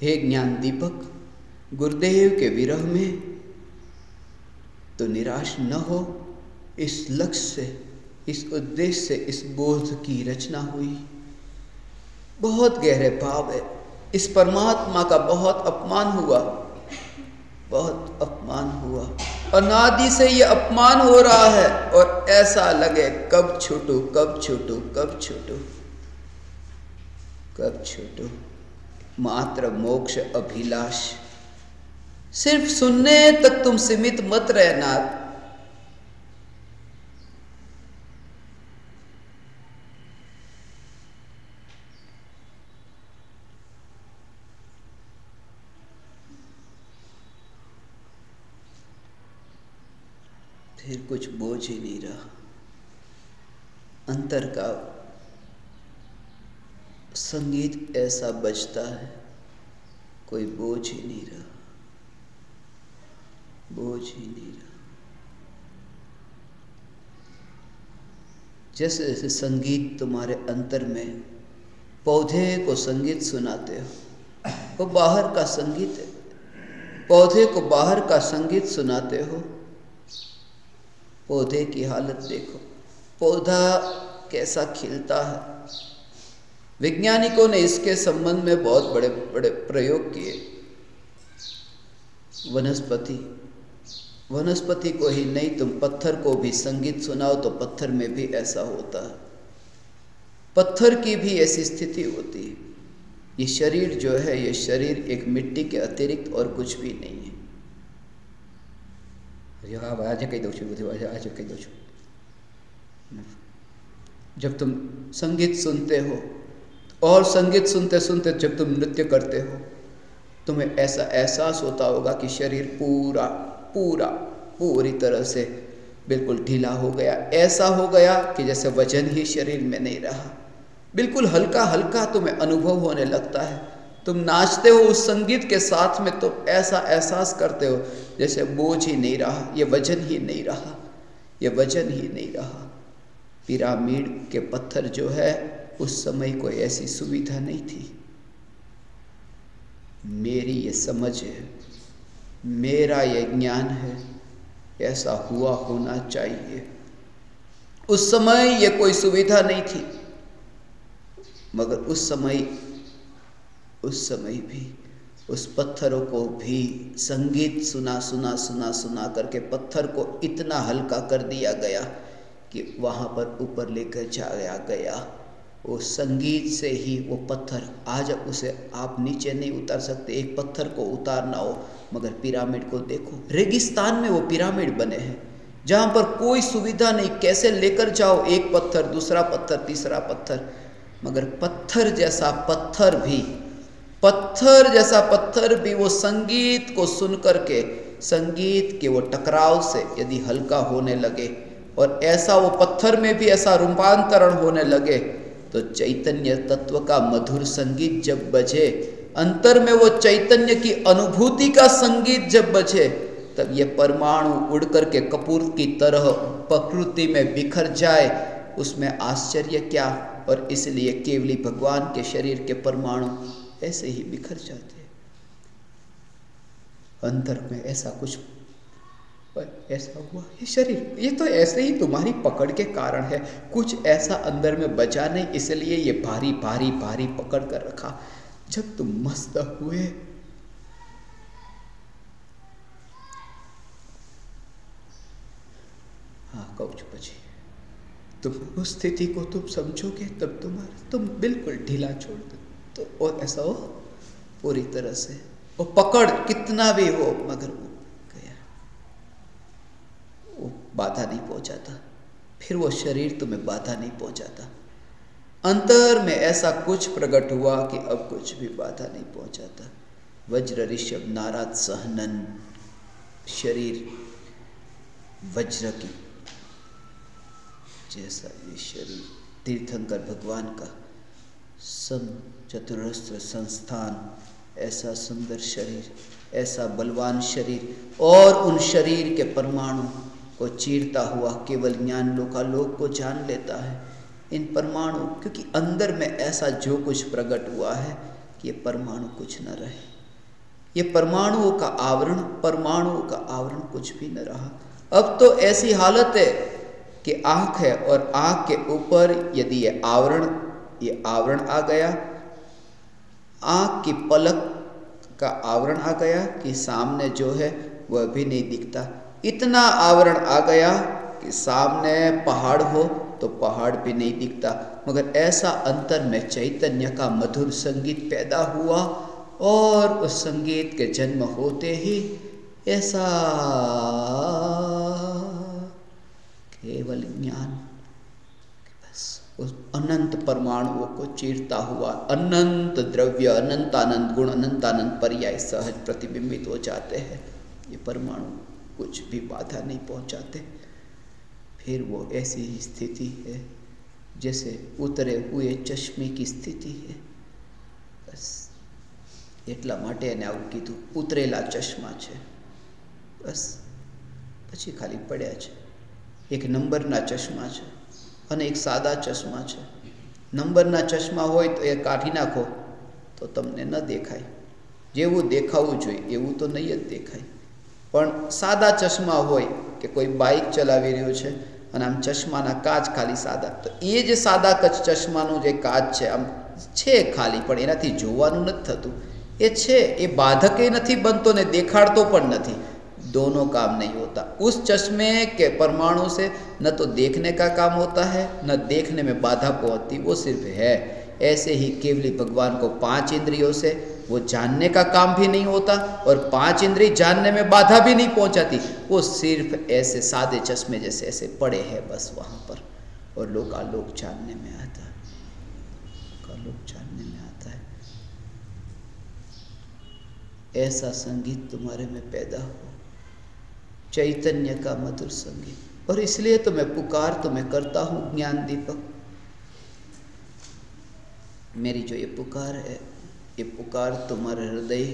[SPEAKER 1] हे ज्ञान दीपक, गुरुदेव के विरह में तो निराश न हो। इस लक्ष्य से, इस उद्देश्य से, इस बोध की रचना हुई। बहुत गहरे भाव है। इस परमात्मा का बहुत अपमान हुआ। बहुत अपमान हुआ। अनादि से ये अपमान हो रहा है और ऐसा लगे, कब छूटू कब छूटू कब छूटू कब छूटू। मात्र मोक्ष अभिलाष। सिर्फ़ सुनने तक तुम सीमित मत रहना फिर कुछ बोझ ही नहीं रहा। अंतर का संगीत ऐसा बजता है, कोई बोझ ही नहीं रहा। बोझ ही नहीं रहा। जैसे जैसे संगीत तुम्हारे अंतर में पौधे को संगीत सुनाते हो, वो बाहर का संगीत पौधे को बाहर का संगीत सुनाते हो, पौधे की हालत देखो। पौधा कैसा खिलता है वैज्ञानिकों ने इसके संबंध में बहुत बड़े बड़े प्रयोग किए। वनस्पति। वनस्पति को ही नहीं, तुम पत्थर को भी संगीत सुनाओ तो पत्थर में भी ऐसा होता है। पत्थर की भी ऐसी स्थिति होती है। ये शरीर जो है, ये शरीर एक मिट्टी के अतिरिक्त और कुछ भी नहीं है। दो जब तुम संगीत सुनते हो और संगीत सुनते सुनते जब तुम नृत्य करते हो, तुम्हें ऐसा एहसास होता होगा कि शरीर पूरा पूरा, पूरी तरह से बिल्कुल ढीला हो गया। ऐसा हो गया कि जैसे वज़न ही शरीर में नहीं रहा। बिल्कुल हल्का हल्का तुम्हें अनुभव होने लगता है। तुम नाचते हो उस संगीत के साथ में, तुम ऐसा एहसास करते हो जैसे बोझ ही नहीं रहा, ये वज़न ही नहीं रहा, ये वज़न ही नहीं रहा। पिरामिड के पत्थर जो है उस समय कोई ऐसी सुविधा नहीं थी। मेरी ये समझ है, मेरा ये ज्ञान है, ऐसा हुआ होना चाहिए। उस समय ये कोई सुविधा नहीं थी, मगर उस समय उस समय भी, उस पत्थरों को भी संगीत सुना सुना सुना सुना करके पत्थर को इतना हल्का कर दिया गया कि वहाँ पर ऊपर लेकर जाया गया। वो संगीत से ही वो पत्थर। आज उसे आप नीचे नहीं उतार सकते। एक पत्थर को उतारना हो, मगर पिरामिड को देखो। रेगिस्तान में वो पिरामिड बने हैं, जहाँ पर कोई सुविधा नहीं। कैसे लेकर जाओ एक पत्थर, दूसरा पत्थर, तीसरा पत्थर? मगर पत्थर जैसा पत्थर भी, पत्थर जैसा पत्थर भी वो संगीत को सुन करके, संगीत के वो टकराव से यदि हल्का होने लगे, और ऐसा वो पत्थर में भी ऐसा रूपांतरण होने लगे तो चैतन्य तत्व का मधुर संगीत जब बजे, अंतर में वो चैतन्य की अनुभूति का संगीत जब बजे, तब ये परमाणु उड़ करके कपूर की तरह प्रकृति में बिखर जाए। उसमें आश्चर्य क्या? और इसलिए केवली भगवान के शरीर के परमाणु ऐसे ही बिखर जाते अंतर में ऐसा कुछ ऐसा हुआ? ये शरीर, ये तो ऐसे ही तुम्हारी पकड़ के कारण है। कुछ ऐसा अंदर में बचा नहीं, इसलिए ये भारी भारी भारी पकड़ कर रखा। जब तुम मस्त हुए। हाँ कौच बची तुम उस स्थिति को तुम समझोगे, तब तुम्हारा, तुम बिल्कुल ढीला छोड़ दो। तो और ऐसा हो? पूरी तरह से। वो पकड़ कितना भी हो, मगर वो गया वो बाधा नहीं पहुंचाता। फिर वो शरीर तुम्हें बाधा नहीं पहुंचाता। अंतर में ऐसा कुछ प्रकट हुआ कि अब कुछ भी बाधा नहीं पहुंचाता। वज्र ऋषभ नाराज़ सहनन, शरीर वज्र की जैसा ये शरीर, तीर्थंकर भगवान का सम चतुरस्त्र संस्थान, ऐसा सुंदर शरीर, ऐसा बलवान शरीर और उन शरीर के परमाणु को चीरता हुआ केवल ज्ञान लोकालोक को जान लेता है। इन परमाणु, क्योंकि अंदर में ऐसा जो कुछ प्रकट हुआ है कि ये परमाणु कुछ न रहे। ये परमाणुओं का आवरण, परमाणुओं का आवरण कुछ भी न रहा। अब तो ऐसी हालत है कि आँख है और आँख के ऊपर यदि ये आवरण ये आवरण आ गया, आँख की पलक का आवरण आ गया कि सामने जो है वह भी नहीं दिखता। इतना आवरण आ गया कि सामने पहाड़ हो तो पहाड़ भी नहीं दिखता। मगर ऐसा अंतर में चैतन्य का मधुर संगीत पैदा हुआ और उस संगीत के जन्म होते ही ऐसा केवल ज्ञान बस उस अनंत परमाणुओं को चीरता हुआ अनंत द्रव्य अनंत आनंद गुण अनंत आनंद पर्याय सहज प्रतिबिंबित हो जाते हैं। ये परमाणु कुछ भी बाधा नहीं पहुंचाते फिर वो ऐसी ही स्थिति है जैसे उतरे हुए चश्मे की स्थिति है બસ એટલા માટે એને આવું કીધું ઉતરેલા ચશ્મા છે બસ પછી ખાલી પડ્યા છે એક નંબરના ચશ્મા છે અને એક સાદા ચશ્મા છે નંબરના ચશ્મા હોય તો એ કાઢી નાખો તો તમને ન દેખાય જેવું દેખાવું જોઈએ એવું તો નહીં જ દેખાય પણ સાદા ચશ્મા હોય કે કોઈ બાઇક ચલાવી રહ્યું છે અને આમ ચશ્માના કાચ ખાલી સાદા તો એ જે સાદા કચ ચશ્માનું જે કાચ છે આમ છે ખાલી પણ એનાથી જોવાનું નથી થતું એ છે એ બાધકે નથી બનતો ને દેખાડતો પણ નથી दोनों काम नहीं होता उस चश्मे के परमाणु से न तो देखने का काम होता है न देखने में बाधा पहुंचती वो सिर्फ है ऐसे ही केवली भगवान को पांच इंद्रियों से वो जानने का काम भी नहीं होता और पाँच इंद्री जानने में बाधा भी नहीं पहुंचाती। वो सिर्फ़ ऐसे सादे चश्मे जैसे, ऐसे पड़े हैं बस वहाँ पर। और लोग आलोक जानने में आता है। आलोक जानने में आता है। ऐसा संगीत तुम्हारे में पैदा हो। चैतन्य का मधुर संगीत। और इसलिए तो मैं पुकार तो मैं करता हूँ, ज्ञान दीपक। मेरी जो ये पुकार है ये पुकार तुम्हारे हृदय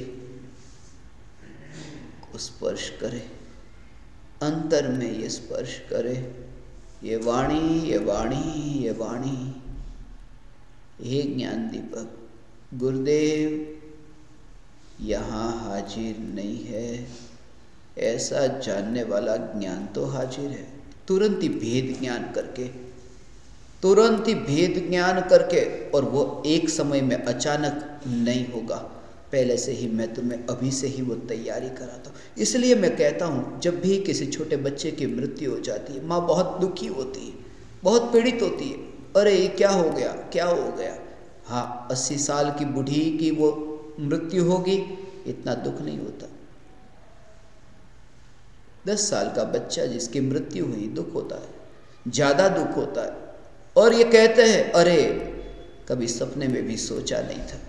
[SPEAKER 1] को स्पर्श करे, अंतर में ये स्पर्श करे। ये वाणी ये वाणी ये वाणी। हे ज्ञान दीपक, गुरुदेव, यहाँ हाजिर नहीं है। ऐसा जानने वाला ज्ञान तो हाजिर है। तुरंत ही भेद ज्ञान करके तुरंत ही भेद ज्ञान करके और वो एक समय में अचानक नहीं होगा। पहले से ही मैं तुम्हें अभी से ही वो तैयारी कराता हूँ। इसलिए मैं कहता हूँ, जब भी किसी छोटे बच्चे की मृत्यु हो जाती है, माँ बहुत दुखी होती है, बहुत पीड़ित होती है। अरे, ये क्या हो गया? क्या हो गया? हाँ अस्सी साल की बूढ़ी की वो मृत्यु होगी, इतना दुख नहीं होता। दस साल का बच्चा जिसकी मृत्यु हुई, दुख होता है, ज़्यादा दुख होता है। और ये कहते हैं, अरे, कभी सपने में भी सोचा नहीं था।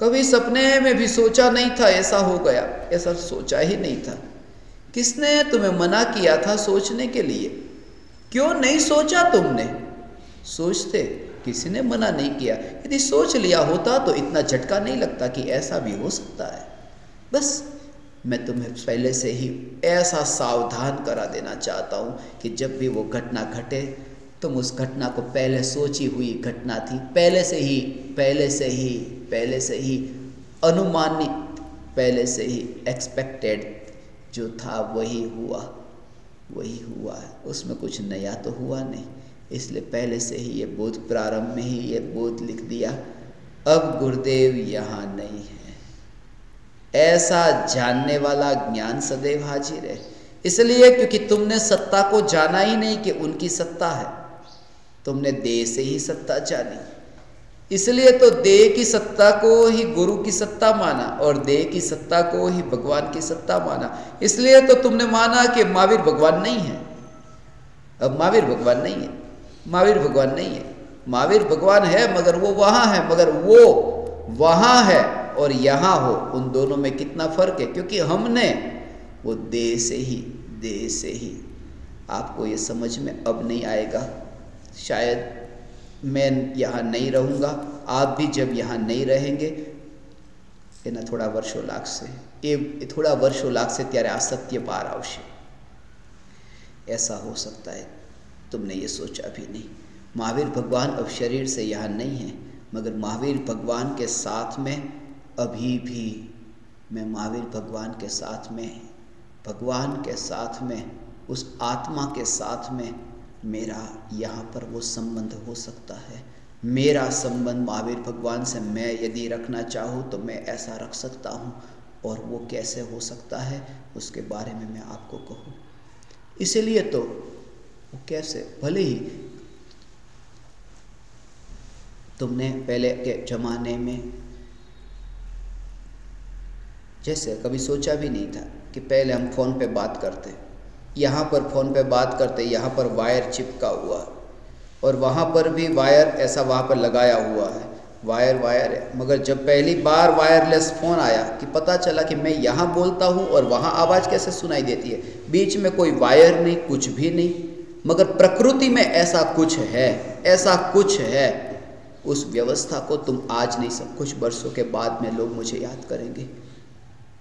[SPEAKER 1] कभी सपने में भी सोचा नहीं था, ऐसा हो गया। ऐसा सोचा ही नहीं था। किसने तुम्हें मना किया था सोचने के लिए? क्यों नहीं सोचा तुमने? सोचते किसी ने मना नहीं किया? यदि सोच लिया होता तो इतना झटका नहीं लगता कि ऐसा भी हो सकता है। बस, मैं तुम्हें पहले से ही ऐसा सावधान करा देना चाहता हूँ कि जब भी वो घटना घटे तुम उस घटना को पहले सोची हुई घटना थी। पहले से ही, पहले से ही, पहले से ही अनुमानित, पहले से ही एक्सपेक्टेड जो था वही हुआ वही हुआ है। उसमें कुछ नया तो हुआ नहीं, इसलिए पहले से ही ये बोध प्रारंभ में ही ये बोध लिख दिया। अब गुरुदेव यहाँ नहीं है। ऐसा जानने वाला ज्ञान सदैव हाजिर है। इसलिए क्योंकि तुमने सत्ता को जाना ही नहीं कि उनकी सत्ता है। तुमने देह से ही सत्ता जानी। इसलिए तो देह की सत्ता को ही गुरु की सत्ता माना और देह की सत्ता को ही भगवान की सत्ता माना। इसलिए तो तुमने माना कि महावीर भगवान नहीं है। अब महावीर भगवान नहीं है। महावीर भगवान नहीं है। महावीर भगवान है, मगर वो वहाँ है, मगर वो वहाँ है और यहाँ हो। उन दोनों में कितना फ़र्क है? क्योंकि हमने वो देह से ही, देह से ही। आपको ये समझ में अब नहीं आएगा। शायद मैं यहाँ नहीं रहूँगा आप भी जब यहाँ नहीं रहेंगे એના થોડા વર્ષો લાગશે એ થોડા વર્ષો લાગશે ત્યારે આ સત્ય બહાર આવશે ऐसा हो सकता है तुमने ये सोचा भी नहीं महावीर भगवान अब शरीर से यहाँ नहीं है मगर महावीर भगवान के साथ में अभी भी मैं महावीर भगवान के साथ में भगवान के साथ में उस आत्मा के साथ में मेरा यहाँ पर वो संबंध हो सकता है। मेरा संबंध महावीर भगवान से मैं यदि रखना चाहूँ तो मैं ऐसा रख सकता हूँ। और वो कैसे हो सकता है, उसके बारे में मैं आपको कहूँ। इसीलिए तो वो कैसे, भले ही तुमने पहले के ज़माने में जैसे कभी सोचा भी नहीं था कि पहले हम फ़ोन पे बात करते। यहाँ पर फ़ोन पे बात करते, यहाँ पर वायर चिपका हुआ और वहाँ पर भी वायर ऐसा वहाँ पर लगाया हुआ है। वायर वायर है। मगर जब पहली बार वायरलेस फ़ोन आया कि पता चला कि मैं यहाँ बोलता हूँ और वहाँ आवाज़ कैसे सुनाई देती है, बीच में कोई वायर नहीं, कुछ भी नहीं। मगर प्रकृति में ऐसा कुछ है, ऐसा कुछ है। उस व्यवस्था को तुम आज नहीं सब, कुछ वर्षों के बाद में लोग मुझे याद करेंगे।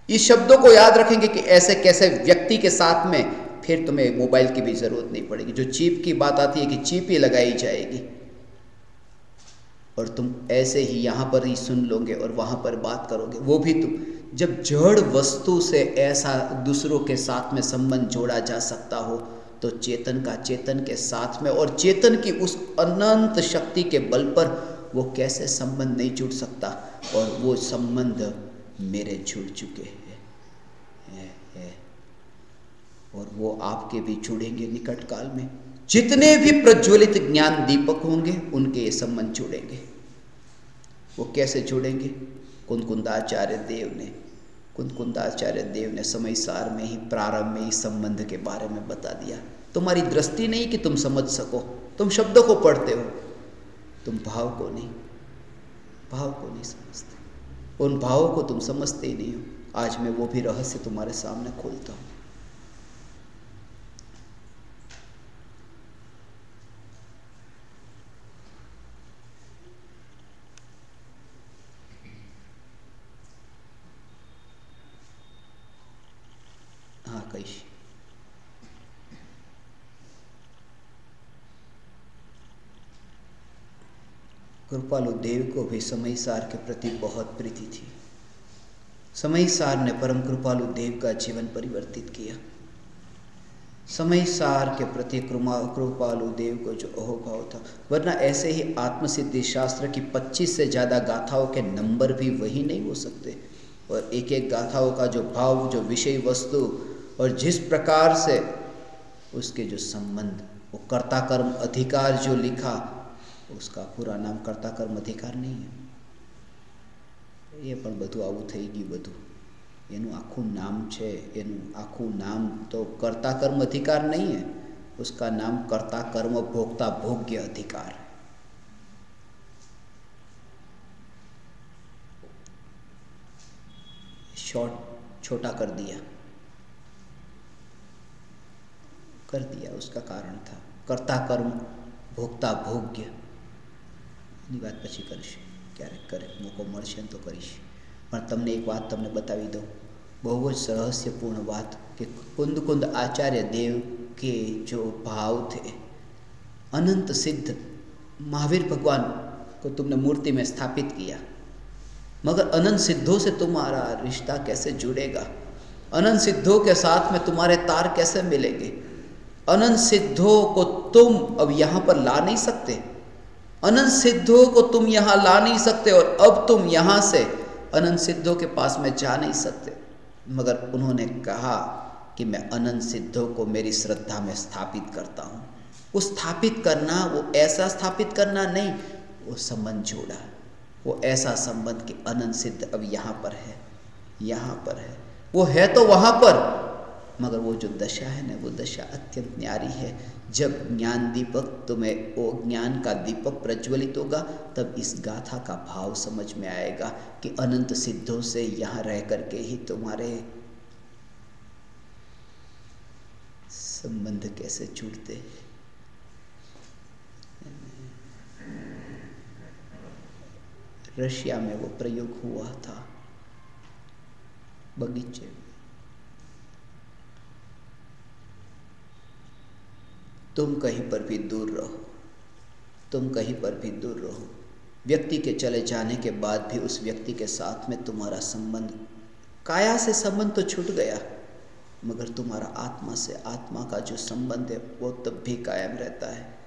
[SPEAKER 1] इस शब्दों को याद रखेंगे कि ऐसे कैसे व्यक्ति के साथ में फिर तुम्हें मोबाइल की भी ज़रूरत नहीं पड़ेगी। जो चीप की बात आती है कि चीप ही लगाई जाएगी। और तुम ऐसे ही यहाँ पर ही सुन लोगे और वहाँ पर बात करोगे। वो भी तुम, जब जड़ वस्तु से ऐसा दूसरों के साथ में संबंध जोड़ा जा सकता हो तो चेतन का चेतन के साथ में और चेतन की उस अनंत शक्ति के बल पर वो कैसे संबंध नहीं जुड़ सकता और वो संबंध मेरे जुड़ चुके हैं। और वो आपके भी जुड़ेंगे निकट काल में। जितने भी प्रज्वलित ज्ञान दीपक होंगे, उनके ये संबंध जुड़ेंगे। वो कैसे जुड़ेंगे? कुंदकुंदाचार्य देव ने। कुंदकुंदाचार्य देव ने समय सार में ही, प्रारंभ में ही संबंध के बारे में बता दिया। तुम्हारी दृष्टि नहीं कि तुम समझ सको। तुम शब्दों को पढ़ते हो। तुम भाव को नहीं। भाव को नहीं समझते। उन भावों को तुम समझते ही नहीं हो। आज मैं वो भी रहस्य तुम्हारे सामने खोलता हूँ। कृपालु देव को भी समय सार के प्रति बहुत प्रीति थी। समय सार ने परम कृपालु देव का जीवन परिवर्तित किया। समय सार के प्रति कृमा कृपालु देव को जो अहोभाव था, वरना ऐसे ही आत्मसिद्धि शास्त्र की 25 से ज़्यादा गाथाओं के नंबर भी वही नहीं हो सकते। और एक एक गाथाओं का जो भाव, जो विषय वस्तु और जिस प्रकार से उसके जो संबंध, वो कर्ता कर्म अधिकार जो लिखा उसका पूरा नाम कर्ता कर्म अधिकार नहीं है એ પણ બધું આવું થઈ ગયું બધું એનું આખું નામ છે એનું આખું નામ તો કર્તા કર્મ અધિકાર નહીં है उसका नाम कर्ता कर्म भोक्ता भोग्य अधिकार है शॉर्ट छोटा कर दिया कर दिया उसका कारण था कर्ता कर्म ભોગતા ભોગ્ય એની વાત પછી કરીશ ક્યારેક કરે મોકો મળશે તો કરીશ પણ તમને એક વાત તમને બતાવી દઉં બહુ જ રહસ્યપૂર્ણ વાત કે कुंद कुंद आचार्य देव के जो भाव थे अनंत सिद्ध महावीर भगवान को तुमने मूर्ति में स्थापित किया मगर अनंत सिद्धों से तुम्हारा रिश्ता कैसे जुड़ेगा अनंत सिद्धों के साथ में तुम्हारे तार कैसे मिलेंगे अनंत सिद्धों को तुम अब यहाँ पर ला नहीं सकते अनंत सिद्धों को तुम यहाँ ला नहीं सकते और अब तुम यहाँ से अनंत सिद्धों के पास में जा नहीं सकते। मगर उन्होंने कहा कि मैं अनंत सिद्धों को मेरी श्रद्धा में स्थापित करता हूँ। वो स्थापित करना, वो ऐसा स्थापित करना नहीं, वो संबंध जोड़ा। वो ऐसा संबंध कि अनंत सिद्ध अब यहाँ पर है, यहाँ पर है। वो है तो वहाँ पर मगर वो जो दशा है ना, वो दशा अत्यंत न्यारी है। जब ज्ञान दीपक, तुम्हें वो ज्ञान का दीपक प्रज्वलित होगा, तब इस गाथा का भाव समझ में आएगा कि अनंत सिद्धों से यहाँ रह करके ही तुम्हारे संबंध कैसे जुड़ते रशिया में वो प्रयोग हुआ था। बगीचे तुम कहीं पर भी दूर रहो। तुम कहीं पर भी दूर रहो। व्यक्ति के चले जाने के बाद भी उस व्यक्ति के साथ में तुम्हारा संबंध, काया से संबंध तो छूट गया, मगर तुम्हारा आत्मा से आत्मा का जो संबंध है, वो तब भी कायम रहता है।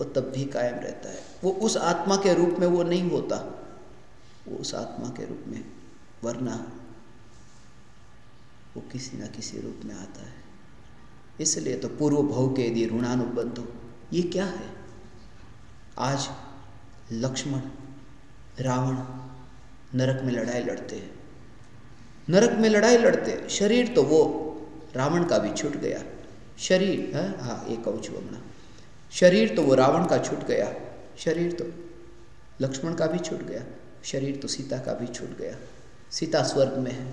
[SPEAKER 1] वो तब भी कायम रहता है। वो उस आत्मा के रूप में वो नहीं होता। वो उस आत्मा के रूप में, वरना वो किसी न किसी रूप में आता है। इसलिए तो पूर्व भव के यदि हो ये क्या है? आज लक्ष्मण, रावण नरक में लड़ाई लड़ते हैं। नरक में लड़ाई लड़ते शरीर तो वो रावण का भी छूट गया। शरीर, है हाँ एक कौच अपना शरीर तो वो रावण का छूट गया। शरीर तो लक्ष्मण का भी छूट गया। शरीर तो सीता का भी छूट गया। सीता स्वर्ग में है।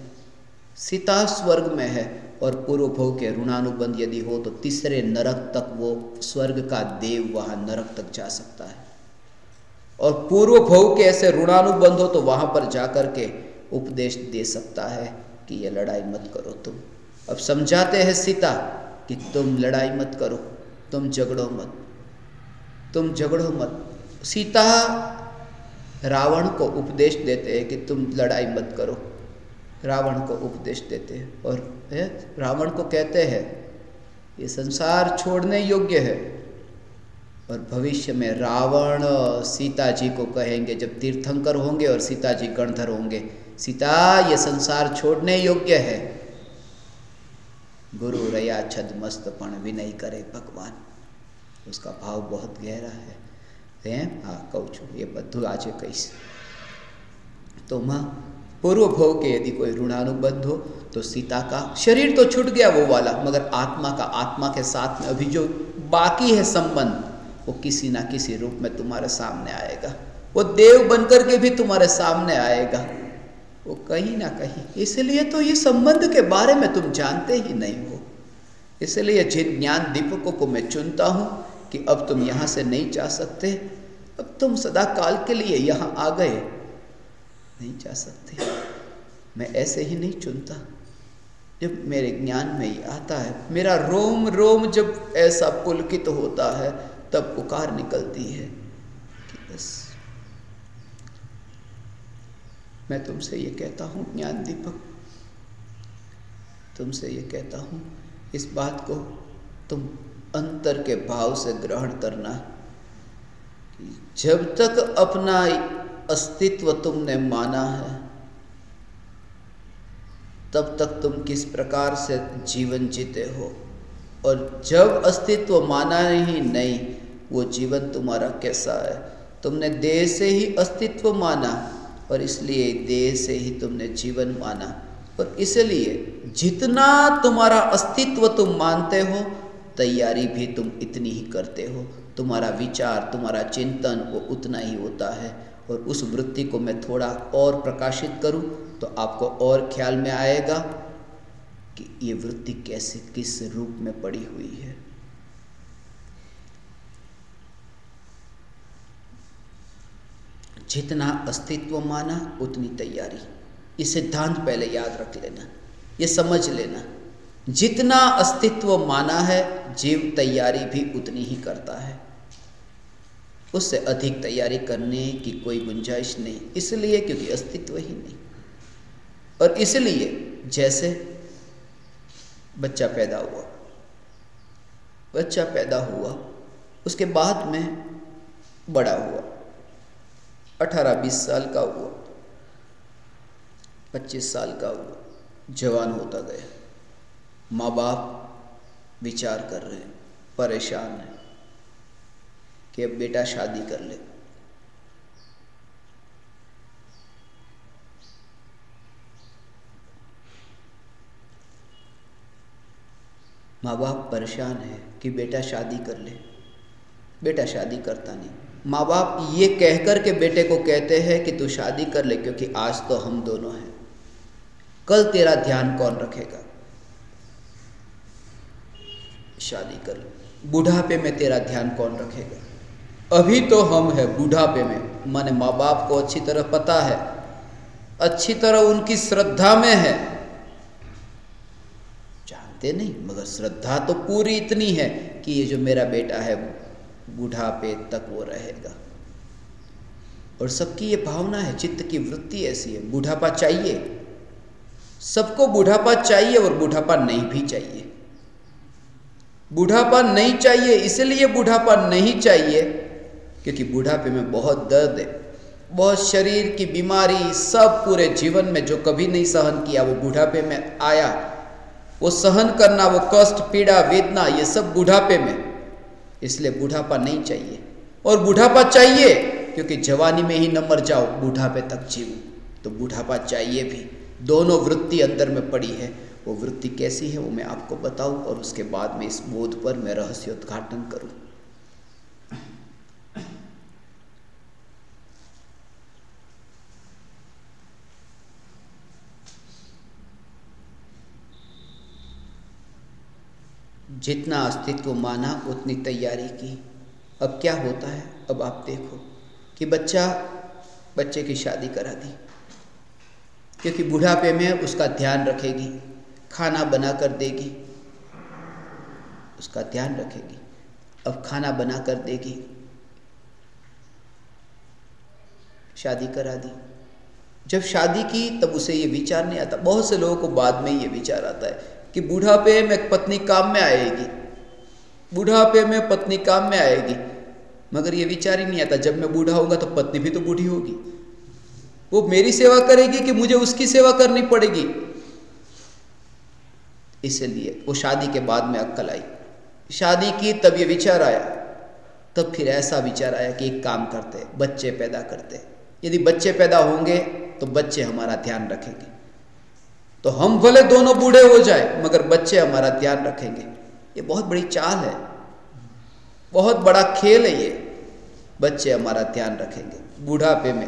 [SPEAKER 1] सीता स्वर्ग में है और पूर्व भोग के ऋणानुबंध यदि हो तो तीसरे नरक तक वो स्वर्ग का देव वहाँ नरक तक जा सकता है। और पूर्व भोग के ऐसे ऋणानुबंध हो तो वहाँ पर जाकर के उपदेश दे सकता है कि ये लड़ाई मत करो तुम। अब समझाते हैं सीता कि तुम लड़ाई मत करो, तुम झगड़ो मत, तुम झगड़ो मत। सीता रावण को उपदेश देते हैं कि तुम लड़ाई मत करो। रावण को उपदेश देते हैं और रावण को कहते हैं ये संसार छोड़ने योग्य है और भविष्य में रावण सीता जी को कहेंगे जब तीर्थंकर होंगे और सीता जी गणधर होंगे सीता ये संसार छोड़ने योग्य है गुरु रया छद मस्त पण विनय करे भगवान उसका भाव बहुत गहरा है हैं हाँ कहूँ છું એ બધું આજે કહીશ तो माँ पूर्व भोग के यदि कोई ऋणानुबंध हो तो सीता का शरीर तो छूट गया वो वाला, मगर आत्मा का आत्मा के साथ में अभी जो बाकी है संबंध, वो किसी ना किसी रूप में तुम्हारे सामने आएगा। वो देव बनकर के भी तुम्हारे सामने आएगा। वो कहीं ना कहीं, इसलिए तो ये संबंध के बारे में तुम जानते ही नहीं हो। इसलिए जिन ज्ञान दीपकों को मैं चुनता हूँ कि अब तुम यहाँ से नहीं जा सकते, अब तुम सदा काल के लिए यहाँ आ गए नहीं जा सकते। मैं ऐसे ही नहीं चुनता। जब मेरे ज्ञान में ही आता है, मेरा रोम रोम जब ऐसा पुलकित होता है, तब पुकार निकलती है कि बस। मैं तुमसे ये कहता हूँ, ज्ञान दीपक, तुमसे ये कहता हूँ, इस बात को तुम अंतर के भाव से ग्रहण करना जब तक अपना अस्तित्व तुमने माना है। तब तक तुम किस प्रकार से जीवन जीते हो? और जब अस्तित्व माना ही नहीं, वो जीवन तुम्हारा कैसा है? तुमने देह से ही अस्तित्व माना, और इसलिए देह से ही तुमने जीवन माना। और इसलिए जितना तुम्हारा अस्तित्व तुम मानते हो, तैयारी भी तुम इतनी ही करते हो। तुम्हारा विचार, तुम्हारा चिंतन, वो उतना ही होता है। और उस वृत्ति को मैं थोड़ा और प्रकाशित करूँ तो आपको और ख्याल में आएगा कि ये वृत्ति कैसे किस रूप में पड़ी हुई है। जितना अस्तित्व माना, उतनी तैयारी। ये सिद्धांत पहले याद रख लेना, ये समझ लेना। जितना अस्तित्व माना है, जीव तैयारी भी उतनी ही करता है। उससे अधिक तैयारी करने की कोई गुंजाइश नहीं, इसलिए क्योंकि अस्तित्व ही नहीं। और इसलिए जैसे बच्चा पैदा हुआ, बच्चा पैदा हुआ, उसके बाद में बड़ा हुआ, अठारह बीस साल का हुआ, पच्चीस साल का हुआ, जवान होता गया। माँ बाप विचार कर रहे हैं, परेशान हैं। कि अब बेटा शादी कर ले। माँ बाप परेशान है कि बेटा शादी कर ले। बेटा शादी करता नहीं। माँ बाप ये कहकर के बेटे को कहते हैं कि तू शादी कर ले क्योंकि आज तो हम दोनों हैं। कल तेरा ध्यान कौन रखेगा? शादी कर बुढ़ापे में तेरा ध्यान कौन रखेगा? अभी तो हम है बुढ़ापे में। माने माँ बाप को अच्छी तरह पता है। अच्छी तरह उनकी श्रद्धा में है। जानते नहीं, मगर श्रद्धा तो पूरी इतनी है कि ये जो मेरा बेटा है, बुढ़ापे तक वो रहेगा। और सबकी ये भावना है, चित्त की वृत्ति ऐसी है, बुढ़ापा चाहिए। सबको बुढ़ापा चाहिए और बुढ़ापा नहीं भी चाहिए। बुढ़ापा नहीं चाहिए, इसलिए बुढ़ापा नहीं चाहिए क्योंकि बुढ़ापे में बहुत दर्द है। बहुत शरीर की बीमारी सब पूरे जीवन में जो कभी नहीं सहन किया, वो बुढ़ापे में आया। वो सहन करना, वो कष्ट, पीड़ा, वेदना, ये सब बुढ़ापे में। इसलिए बुढ़ापा नहीं चाहिए। और बुढ़ापा चाहिए, क्योंकि जवानी में ही न मर जाओ, बुढ़ापे तक जीव। तो बुढ़ापा चाहिए भी। दोनों वृत्ति अंदर में पड़ी है। वो वृत्ति कैसी है, वो मैं आपको बताऊँ, और उसके बाद में इस बोध पर मैं रहस्य उद्घाटन करूँ। जितना अस्तित्व माना, उतनी तैयारी की। अब क्या होता है? अब आप देखो कि बच्चा बच्चे की शादी करा दी। क्योंकि बुढ़ापे में उसका ध्यान रखेगी, खाना बना कर देगी। उसका ध्यान रखेगी। अब खाना बना कर देगी। शादी करा दी। जब शादी की, तब उसे ये विचार नहीं आता। बहुत से लोगों को बाद में ये विचार आता है कि बुढ़ापे में पत्नी काम में आएगी। बुढ़ापे में पत्नी काम में आएगी। मगर ये विचार ही नहीं आता, जब मैं बूढ़ा होगा तो पत्नी भी तो बूढ़ी होगी। वो मेरी सेवा करेगी कि मुझे उसकी सेवा करनी पड़ेगी? इसलिए वो शादी के बाद में अक्कल आई। शादी की तब ये विचार आया। तब फिर ऐसा विचार आया कि एक काम करते, बच्चे पैदा करते। यदि बच्चे पैदा होंगे तो बच्चे हमारा ध्यान रखेंगे। तो हम भले दोनों बूढ़े हो जाए, मगर बच्चे हमारा ध्यान रखेंगे। ये बहुत बड़ी चाल है। बहुत बड़ा खेल है ये। बच्चे हमारा ध्यान रखेंगे, बूढ़ापे में।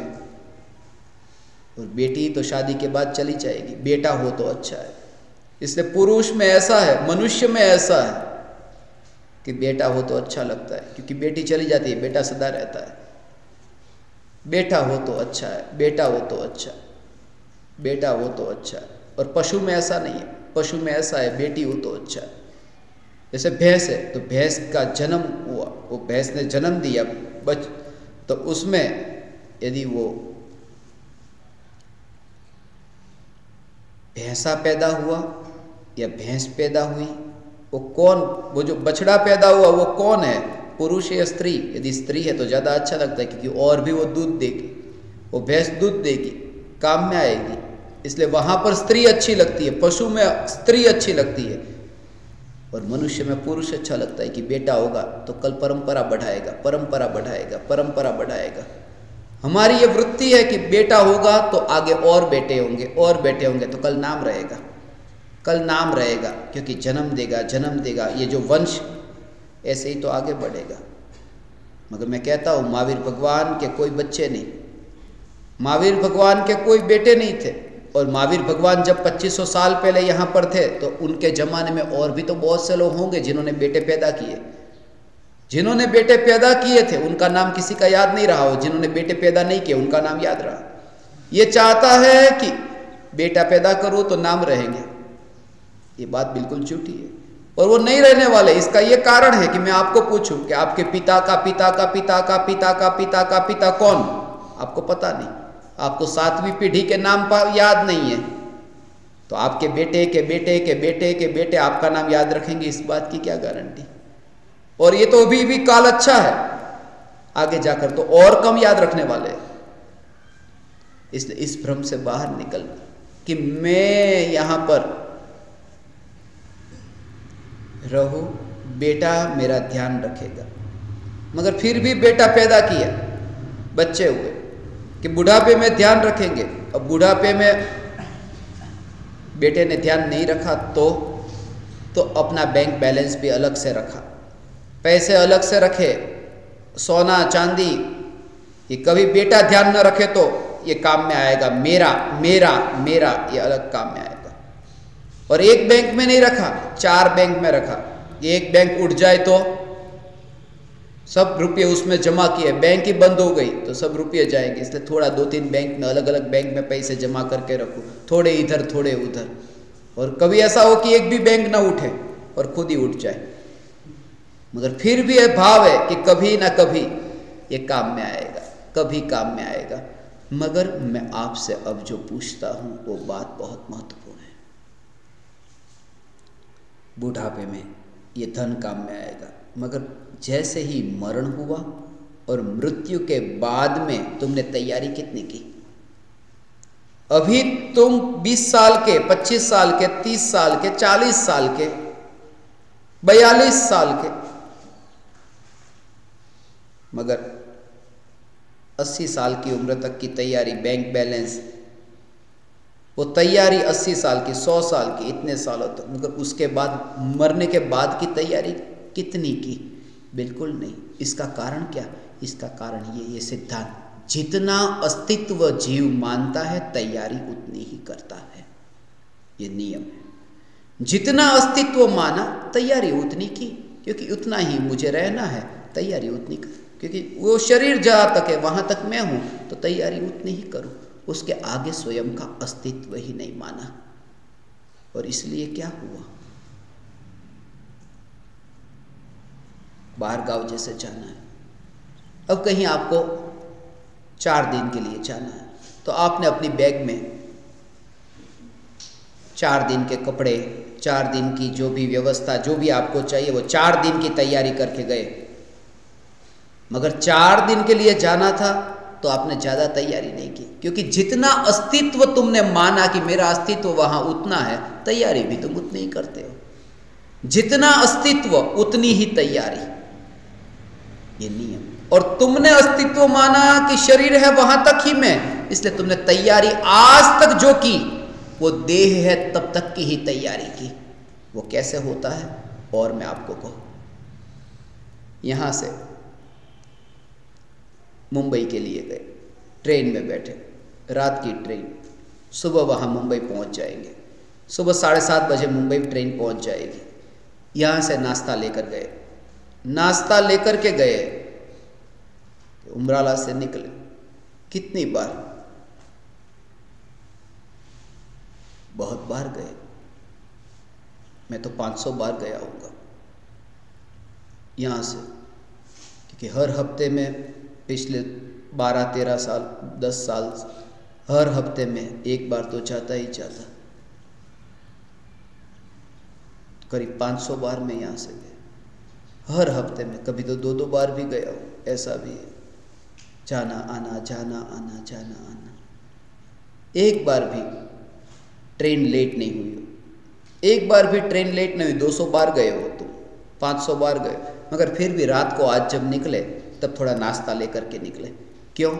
[SPEAKER 1] और बेटी तो शादी के बाद चली जाएगी। बेटा हो तो अच्छा है। इसलिए पुरुष में ऐसा है, मनुष्य में ऐसा है कि बेटा हो तो अच्छा लगता है, क्योंकि बेटी चली जाती है, बेटा सदा रहता है। बेटा हो तो अच्छा है, बेटा हो तो अच्छा बेटा हो तो अच्छा है। और पशु में ऐसा नहीं है। पशु में ऐसा है, बेटी हो तो अच्छा है। जैसे भैंस है तो भैंस का जन्म हुआ। वो भैंस ने जन्म दिया बच तो उसमें यदि वो भैंसा पैदा हुआ या भैंस पैदा हुई, वो कौन, वो जो बछड़ा पैदा हुआ, वो कौन है? पुरुष या स्त्री? यदि स्त्री है तो ज़्यादा अच्छा लगता है, क्योंकि और भी वो दूध देगी। वो भैंस दूध देगी, काम में आएगी। इसलिए वहाँ पर स्त्री अच्छी लगती है, पशु में स्त्री अच्छी लगती है। और मनुष्य में पुरुष अच्छा लगता है कि बेटा होगा तो कल परंपरा बढ़ाएगा परंपरा बढ़ाएगा परंपरा बढ़ाएगा। हमारी ये वृत्ति है कि बेटा होगा तो आगे और बेटे होंगे, और बेटे होंगे तो कल नाम रहेगा। कल नाम रहेगा, क्योंकि जन्म देगा जन्म देगा, ये जो वंश, ऐसे ही तो आगे बढ़ेगा। मगर मैं कहता हूँ, महावीर भगवान के कोई बच्चे नहीं, महावीर भगवान के कोई बेटे नहीं थे। और महावीर भगवान जब 2500 साल पहले यहाँ पर थे तो उनके ज़माने में और भी तो बहुत से लोग होंगे जिन्होंने बेटे पैदा किए। जिन्होंने बेटे पैदा किए थे, उनका नाम किसी का याद नहीं रहा हो। जिन्होंने बेटे पैदा नहीं किए, उनका नाम याद रहा। ये चाहता है कि बेटा पैदा करो तो नाम रहेंगे। ये बात बिल्कुल झूठी है। और वो नहीं रहने वाले, इसका ये कारण है कि मैं आपको पूछूँ कि आपके पिता का पिता का पिता का पिता का पिता का पिता कौन? आपको पता नहीं। आपको सातवीं पीढ़ी के नाम पर याद नहीं है। तो आपके बेटे के बेटे के बेटे के बेटे आपका नाम याद रखेंगे, इस बात की क्या गारंटी? और ये तो अभी भी काल अच्छा है। आगे जाकर तो और कम याद रखने वाले इसलिए इस भ्रम से बाहर निकल कि मैं यहाँ पर रहूँ, बेटा मेरा ध्यान रखेगा। मगर फिर भी बेटा पैदा किया, बच्चे हुए। कि बुढ़ापे में ध्यान रखेंगे। अब बुढ़ापे में बेटे ने ध्यान नहीं रखा तो तो अपना बैंक बैलेंस भी अलग से रखा। पैसे अलग से रखे, सोना, चांदी, ये कभी बेटा ध्यान न रखे तो ये काम में आएगा। मेरा मेरा मेरा, ये अलग काम में आएगा। और एक बैंक में नहीं रखा, चार बैंक में रखा। एक बैंक उठ जाए तो सब रुपये उसमें जमा किए बैंक ही बंद हो गई तो सब रुपये जाएँगे, इसलिए थोड़ा दो तीन बैंक में अलग अलग बैंक में पैसे जमा करके रखो, थोड़े इधर, थोड़े उधर। और कभी ऐसा हो कि एक भी बैंक ना उठे और खुद ही उठ जाए। मगर फिर भी यह भाव है कि कभी ना कभी ये काम में आएगा, कभी काम में आएगा। मगर मैं आपसे अब जो पूछता हूँ, वो बात बहुत महत्वपूर्ण है। बुढ़ापे में ये धन काम में आएगा, मगर जैसे ही मरण हुआ और मृत्यु के बाद में तुमने तैयारी कितनी की? अभी तुम 20 साल के 25 साल के 30 साल के 40 साल के 42 साल के। मगर 80 साल की उम्र तक की तैयारी बैंक बैलेंस वो तैयारी 80 साल की 100 साल की, इतने सालों तक, मगर उसके बाद, मरने के बाद की तैयारी कितनी की? बिल्कुल नहीं। इसका कारण क्या? इसका कारण ये ये सिद्धांत। जितना अस्तित्व जीव मानता है, तैयारी उतनी ही करता है। ये नियम है। जितना अस्तित्व माना, तैयारी उतनी की, क्योंकि उतना ही मुझे रहना है, तैयारी उतनी कर। क्योंकि वो शरीर जहाँ तक है, वहाँ तक मैं हूँ तो तैयारी उतनी ही करूँ। उसके आगे स्वयं का अस्तित्व ही नहीं माना। और इसलिए क्या हुआ? बाहर गाँव जैसे जाना है। अब कहीं आपको चार दिन के लिए जाना है। तो आपने अपनी बैग में चार दिन के कपड़े, चार दिन की जो भी व्यवस्था, जो भी आपको चाहिए, वो चार दिन की तैयारी करके गए। मगर चार दिन के लिए जाना था तो आपने ज़्यादा तैयारी नहीं की। क्योंकि जितना अस्तित्व तुमने माना कि मेरा अस्तित्व वहाँ उतना है, तैयारी भी तुम उतनी ही करते हो। जितना अस्तित्व, उतनी ही तैयारी। ये नियम। और तुमने अस्तित्व माना कि शरीर है, वहाँ तक ही मैं। इसलिए तुमने तैयारी आज तक जो की, वो देह है, तब तक की ही तैयारी की। वो कैसे होता है, और मैं आपको कहूँ। यहाँ से मुंबई के लिए गए। ट्रेन में बैठे। रात की ट्रेन। सुबह वहाँ मुंबई पहुँच जाएँगे। सुबह साढ़े सात बजे मुंबई ट्रेन पहुँच जाएगी। यहाँ से नाश्ता लेकर गए। नाश्ता लेकर के गए। उमराला से निकले। कितनी बार? बहुत बार गए। मैं तो 500 बार गया होगा। यहाँ से। क्योंकि हर हफ़्ते में पिछले 12-13 साल 10 साल, हर हफ़्ते में एक बार तो जाता ही जाता। करीब 500 बार मैं यहाँ से गया। हर हफ़्ते में, कभी तो दो दो बार भी गया हूँ, ऐसा भी है। जाना, आना जाना आना जाना, आना। एक बार भी ट्रेन लेट नहीं हुई हो। एक बार भी ट्रेन लेट नहीं हुई 200 बार गए हो तुम 500 बार गए मगर फिर भी रात को आज जब निकले, तब थोड़ा नाश्ता लेकर के निकले। क्यों?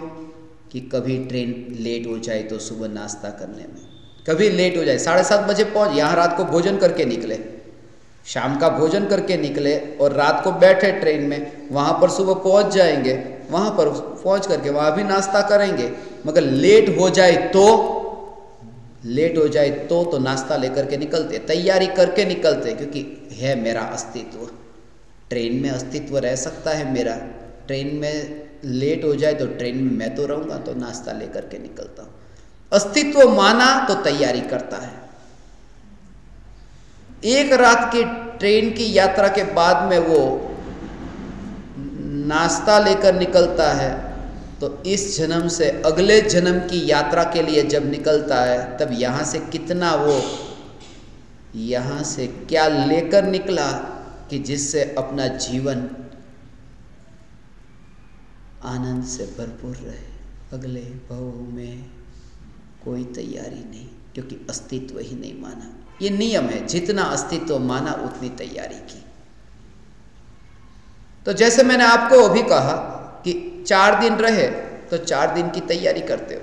[SPEAKER 1] कि कभी ट्रेन लेट हो जाए तो सुबह नाश्ता करने में। कभी लेट हो जाए, साढ़े सात बजे पहुँच, यहाँ रात को भोजन करके निकले। शाम का भोजन करके निकले और रात को बैठे ट्रेन में, वहाँ पर सुबह पहुँच जाएँगे, वहाँ पर पहुँच करके वहाँ भी नाश्ता करेंगे। मगर लेट हो जाए तो लेट हो जाए तो तो नाश्ता लेकर के निकलते, तैयारी करके निकलते, क्योंकि है मेरा अस्तित्व। ट्रेन में अस्तित्व रह सकता है मेरा। ट्रेन में लेट हो जाए तो ट्रेन में मैं तो रहूँगा तो नाश्ता लेकर के निकलता हूँ। अस्तित्व माना तो तैयारी करता है। एक रात की ट्रेन की यात्रा के बाद में वो नाश्ता लेकर निकलता है तो इस जन्म से अगले जन्म की यात्रा के लिए जब निकलता है, तब यहाँ से कितना वो यहाँ से क्या लेकर निकला कि जिससे अपना जीवन आनंद से भरपूर रहे। अगले भव में कोई तैयारी नहीं, क्योंकि अस्तित्व ही नहीं माना। ये नियम है, जितना अस्तित्व माना उतनी तैयारी की। तो जैसे मैंने आपको अभी कहा कि चार दिन रहे तो चार दिन की तैयारी करते हो।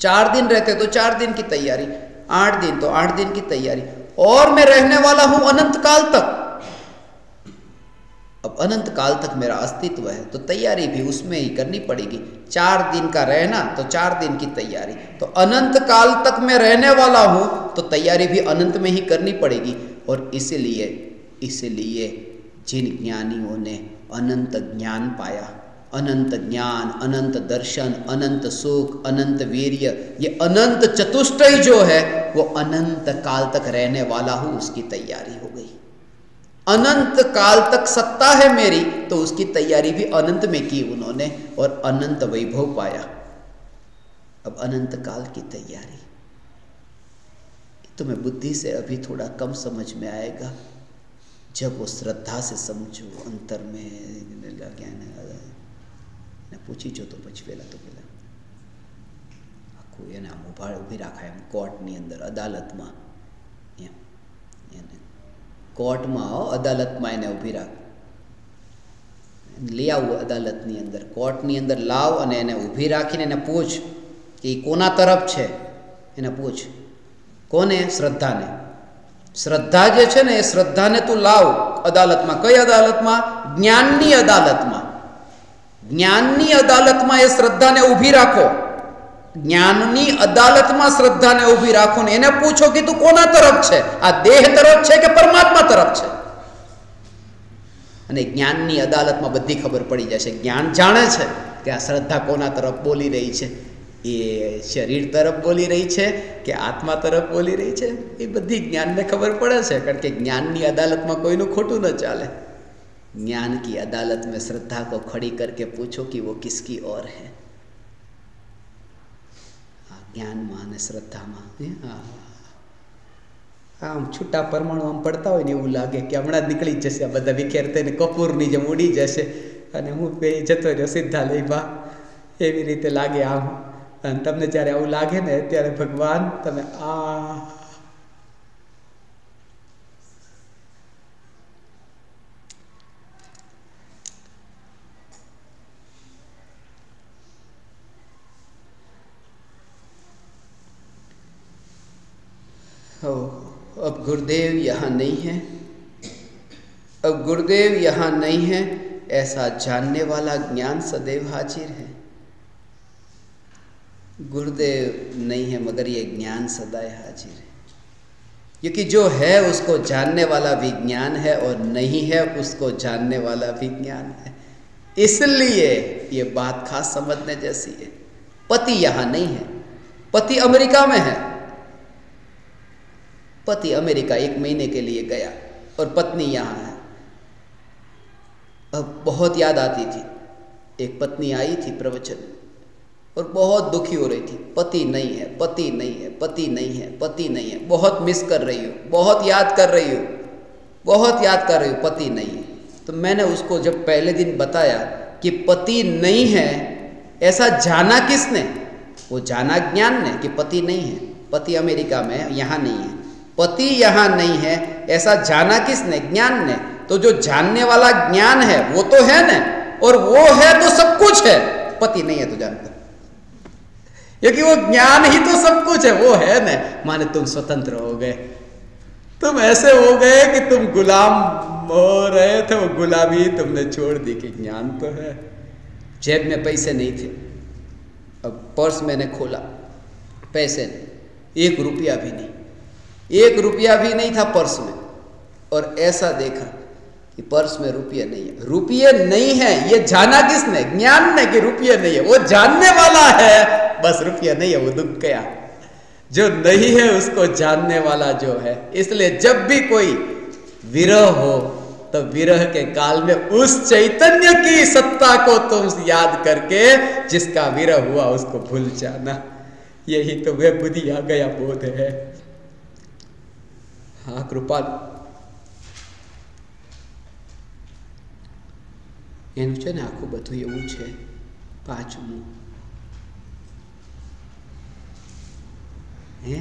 [SPEAKER 1] चार दिन रहते तो चार दिन की तैयारी, आठ दिन तो आठ दिन की तैयारी। और मैं रहने वाला हूँ अनंत काल तक। अब अनंत काल तक मेरा अस्तित्व है तो तैयारी भी उसमें ही करनी पड़ेगी। चार दिन का रहना तो चार दिन की तैयारी। तो अनंत काल तक मैं रहने वाला हूँ तो तैयारी भी अनंत में ही करनी पड़ेगी। और इसलिए इसलिए जिन ज्ञानियों ने अनंत ज्ञान पाया, अनंत ज्ञान, अनंत दर्शन, अनंत सुख, अनंत वीर्य, ये अनंत चतुष्टय जो है, वो अनंत काल तक रहने वाला हूँ, उसकी तैयारी हो गई। अनंत काल तक सत्ता है मेरी तो उसकी तैयारी भी अनंत में की उन्होंने, और अनंत वैभव पाया। अब अनंत काल की तैयारी। तुम्हें बुद्धि से अभी थोड़ा कम समझ में आएगा जब वो श्रद्धा से समझो अंतर में ज्ञान ને પૂછી જો તો પછી પહેલાં તો પહેલાં આખું એને આમ ઉભા ઊભી રાખાય એમ કોર્ટની અંદર અદાલતમાં એમ એને કોર્ટમાં અદાલતમાં એને ઊભી રાખ લઈ આવવું અદાલતની અંદર કોર્ટની અંદર લાવ અને એને ઊભી રાખીને એને પૂછ કે એ કોના તરફ છે એને પૂછ કોને? શ્રદ્ધાને. શ્રદ્ધા જે છે ને, એ શ્રદ્ધાને તું લાવ અદાલતમાં. કઈ અદાલતમાં? જ્ઞાનની અદાલતમાં. જ્ઞાનની અદાલતમાં એ શ્રદ્ધાને ઊભી રાખો. જ્ઞાનની અદાલતમાં શ્રદ્ધાને ઊભી રાખો ને, એને પૂછો કે તું કોના તરફ છે? આ દેહ તરફ છે કે પરમાત્મા તરફ છે? અને જ્ઞાનની અદાલતમાં બધી ખબર પડી જશે. જ્ઞાન જાણે છે કે આ શ્રદ્ધા કોના તરફ બોલી રહી છે? એ શરીર તરફ બોલી રહી છે કે આત્મા તરફ બોલી રહી છે એ બધી જ્ઞાનને ખબર પડે છે કારણ કે જ્ઞાનની અદાલતમાં કોઈનું ખોટું ન ચાલે ज्ञान की अदालत में श्रद्धा को खड़ी करके पूछो कि वो किसकी ओर है જ્ઞાનમાં અને શ્રદ્ધામાં આમ છૂટા પરમાણુ આમ પડતા હોય ને એવું લાગે કે હમણાં જ નીકળી જશે આ બધા વિખેર થઈને કપૂરની જેમ ઉડી જશે અને હું બે જતો રહ્યો સીધા લઈ બા એવી રીતે લાગે આમ અને તમને જ્યારે આવું લાગે ને ત્યારે ભગવાન તમે આ हो अब गुरुदेव यहाँ नहीं है अब गुरुदेव यहाँ नहीं है ऐसा जानने वाला ज्ञान सदैव हाजिर है गुरुदेव नहीं है, मगर ये ज्ञान सदैव हाजिर है। क्योंकि जो है, उसको जानने वाला भी ज्ञान है और नहीं है, उसको जानने वाला भी ज्ञान है। इसलिए ये बात खास समझने जैसी है। पति यहाँ नहीं है। पति अमेरिका में है। पति अमेरिका एक महीने के लिए गया और पत्नी यहाँ है। अब बहुत याद आती थी। एक पत्नी आई थी प्रवचन और बहुत दुखी हो रही थी। पति नहीं है, पति नहीं है, पति नहीं है, पति नहीं है। बहुत मिस कर रही हूँ, बहुत याद कर रही हूँ, बहुत याद कर रही हूँ, पति नहीं है। तो मैंने उसको जब पहले दिन बताया कि पति नहीं है, ऐसा जाना किसने? वो जाना ज्ञान ने कि पति नहीं है। पति अमेरिका में यहाँ नहीं है। पति यहाँ नहीं है, ऐसा जाना किसने? ज्ञान ने। तो जो जानने वाला ज्ञान है, वो तो है ना? और वो है तो सब कुछ है। पति नहीं है तो जानता। क्योंकि वो ज्ञान ही तो सब कुछ है, वो है ना माने तुम स्वतंत्र हो गए। तुम ऐसे हो गए कि तुम गुलाम हो रहे थे, वो गुलामी तुमने छोड़ दी कि ज्ञान तो है। जेब में पैसे नहीं थे। अब पर्स मैंने खोला। पैसे एक रुपया भी नहीं। एक रुपया भी नहीं था पर्स में। और ऐसा देखा कि पर्स में रुपये नहीं है। रुपये नहीं है, ये जाना किसने? ज्ञान ने कि रुपये नहीं है। वो जानने वाला है बस रुपया नहीं है वो दुख गया जो नहीं है उसको जानने वाला जो है इसलिए जब भी कोई विरह हो तो विरह के काल में उस चैतन्य की सत्ता को तुम याद करके जिसका विरह हुआ उसको भूल जाना यही तो वह बुद्धि आ गया बोध है હા કૃપાલ એનું છે ને આખું બધું એવું છે પાંચમું હે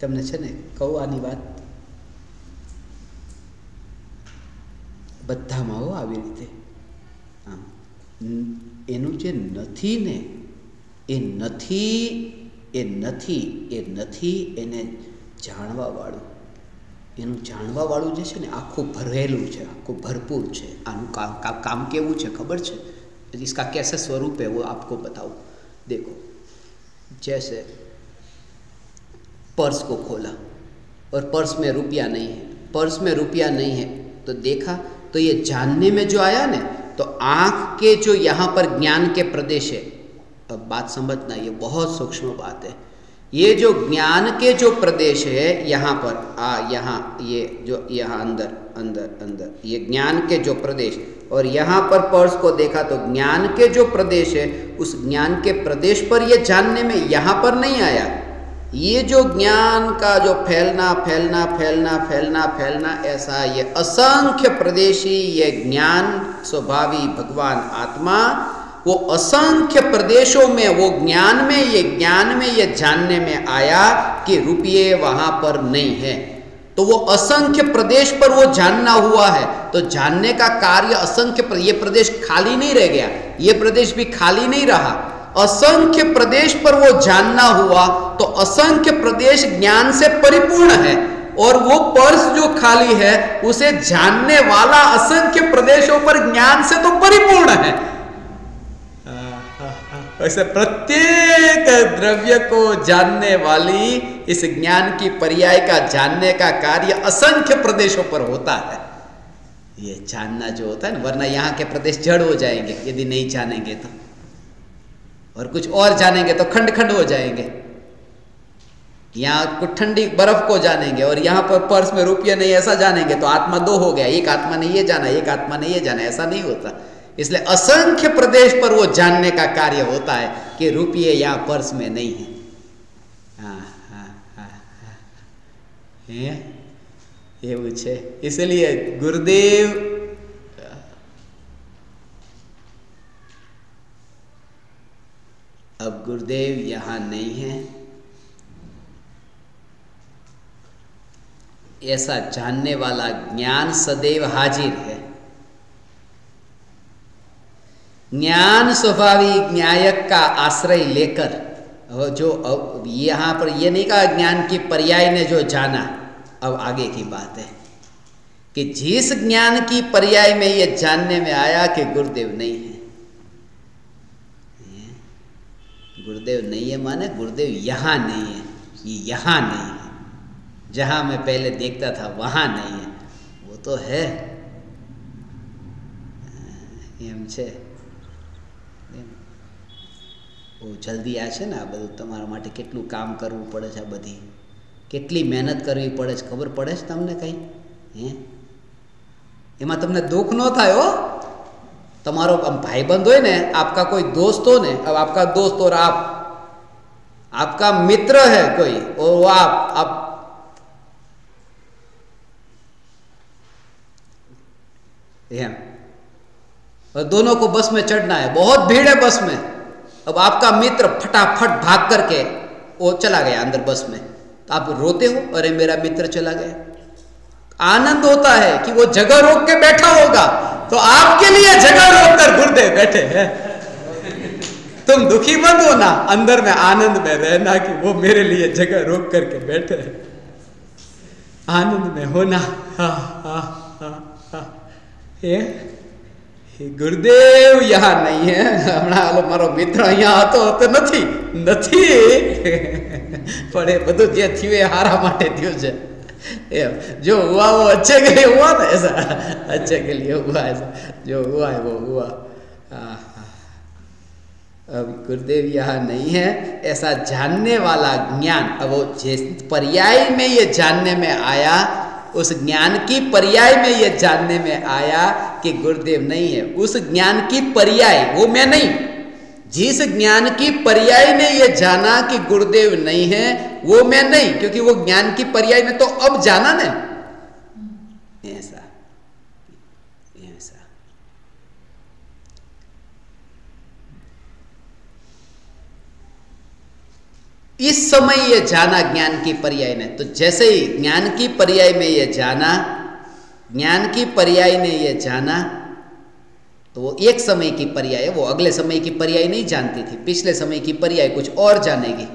[SPEAKER 1] તમને છે ને કહું આની વાત બધામાં હો આવી રીતે આમ એનું જે નથી ને એ નથી એ નથી એ નથી એને જાણવાવાળું એનું જાણવાવાળું જે છે ને આખું ભરેલું છે આખું ભરપૂર છે આનું કામ કામ કેવું છે ખબર છે इसका कैसे स्वरूप है वो आपको बताऊँ देखो जैसे पर्स को खोला और पर्स में रुपया नहीं है। पर्स में रुपया नहीं है तो देखा तो ये जानने में जो आया ना तो आँख के जो यहाँ पर ज्ञान के प्रदेश है, अब बात समझना, ये बहुत सूक्ष्म बात है। ये जो ज्ञान के जो प्रदेश है, यहाँ पर, आ, यहाँ, ये जो, यहाँ अंदर अंदर अंदर, ये ज्ञान के जो प्रदेश और यहाँ पर पर्स को देखा तो ज्ञान के जो प्रदेश है, उस ज्ञान के प्रदेश पर ये जानने में यहाँ पर नहीं आया। ये जो ज्ञान का जो फैलना फैलना फैलना फैलना फैलना, ऐसा ये असंख्य प्रदेशी ये ज्ञान, स्वभावी भगवान आत्मा, वो असंख्य प्रदेशों में, वो ज्ञान में, ये ज्ञान में, ये जानने में आया कि रुपये वहाँ पर नहीं है। तो वो असंख्य प्रदेश पर वो जानना हुआ है। तो जानने का कार्य असंख्य प्र... ये प्रदेश खाली नहीं रह गया, ये प्रदेश भी खाली नहीं रहा। असंख्य प्रदेश पर वो जानना हुआ तो असंख्य प्रदेश ज्ञान से परिपूर्ण है, और वो पर्स जो खाली है, उसे जानने वाला असंख्य प्रदेशों पर ज्ञान से तो परिपूर्ण है। वैसे प्रत्येक द्रव्य को जानने वाली, इस ज्ञान की पर्याय का जानने का कार्य असंख्य प्रदेशों पर होता है। ये जानना जो होता है ना, वरना यहाँ के प्रदेश जड़ हो जाएँगे, यदि नहीं जानेंगे तो। और कुछ और जानेंगे तो खंड खंड हो जाएँगे। यहाँ कुछ ठंडी बर्फ़ को जानेंगे और यहाँ पर पर्स में रुपया नहीं, ऐसा जानेंगे तो आत्मा दो हो गया, एक आत्मा ने ये जाना, एक आत्मा ने ये जाना, ऐसा नहीं होता। इसलिए असंख्य प्रदेश पर वो जानने का कार्य होता है कि रुपये या पर्स में नहीं है। हाँ, हाँ, हाँ, ये पूछे। इसलिए गुरुदेव, अब गुरुदेव यहाँ नहीं है। ऐसा जानने वाला ज्ञान सदैव हाजिर है। ज्ञान स्वभावी न्यायक का आश्रय लेकर जो यहाँ पर ये नहीं कहा ज्ञान की पर्याय ने जो जाना, अब आगे की बात है कि जिस ज्ञान की पर्याय में ये जानने में आया कि गुरुदेव नहीं है। गुरुदेव नहीं है माने गुरुदेव यहाँ नहीं है, ये यहाँ नहीं है। जहाँ मैं पहले देखता था वहाँ नहीं है, वो तो है। ये બહુ જલ્દી આ છે ને આ બધું તમારા માટે કેટલું કામ કરવું પડે છે આ બધી? કેટલી મહેનત કરવી પડે છે? ખબર પડે છે તમને કંઈ? હે? એમાં તમને દુઃખ ન થાય હો? તમારો આમ ભાઈબંધ હોય ને, આપકા કોઈ દોસ્ત હો ને આપકા દોસ્ત ઓર આપ. આપકા મિત્ર હે કોઈ, ઓર આપ આપ. એમ. और दोनों को बस में चढ़ना है। बहुत भीड़ है बस में। अब आपका मित्र फटाफट भाग करके वो चला गया अंदर बस में। तो आप रोते हो? अरे, मेरा मित्र चला गया। आनंद होता है कि वो जगह रोक के बैठा होगा। तो आपके लिए जगह रोक कर गुर्दे बैठे हैं। तुम दुखी मत हो ना अंदर में आनंद में रहना कि वो मेरे लिए जगह रोक करके बैठे हैं। आनंद में होना। हा हा हा हा। ये ગુરુદેવ યહાં નહીં હે હમણાં મારો મિત્ર અહીંયા હતો તો નથી નથી પણ એ બધું જે થયું એ હારા માટે થયું છે એમ जो हुआ वो अच्छे के लिए हुआ ना ऐसा अच्छे के लिए हुआ ऐसा जो हुआ है वो हुआ अब गुरुदेव यहाँ नहीं है ऐसा जानने वाला ज्ञान अब वो जिस पर्याय में ये जानने में आया उस ज्ञान की पर्याय में यह जानने में आया कि गुरुदेव नहीं है। उस ज्ञान की पर्याय, वो मैं नहीं। जिस ज्ञान की पर्याय ने यह जाना कि गुरुदेव नहीं है, वो मैं नहीं, क्योंकि वो ज्ञान की पर्याय में तो अब जाना ना ऐसा इस समय ये जाना ज्ञान की पर्याय ने तो जैसे ही ज्ञान की पर्याय में यह जाना, ज्ञान की पर्याय ने यह जाना तो वो एक समय की पर्याय वो अगले समय की पर्याय नहीं जानती थी। पिछले समय की पर्याय कुछ और जानेगी।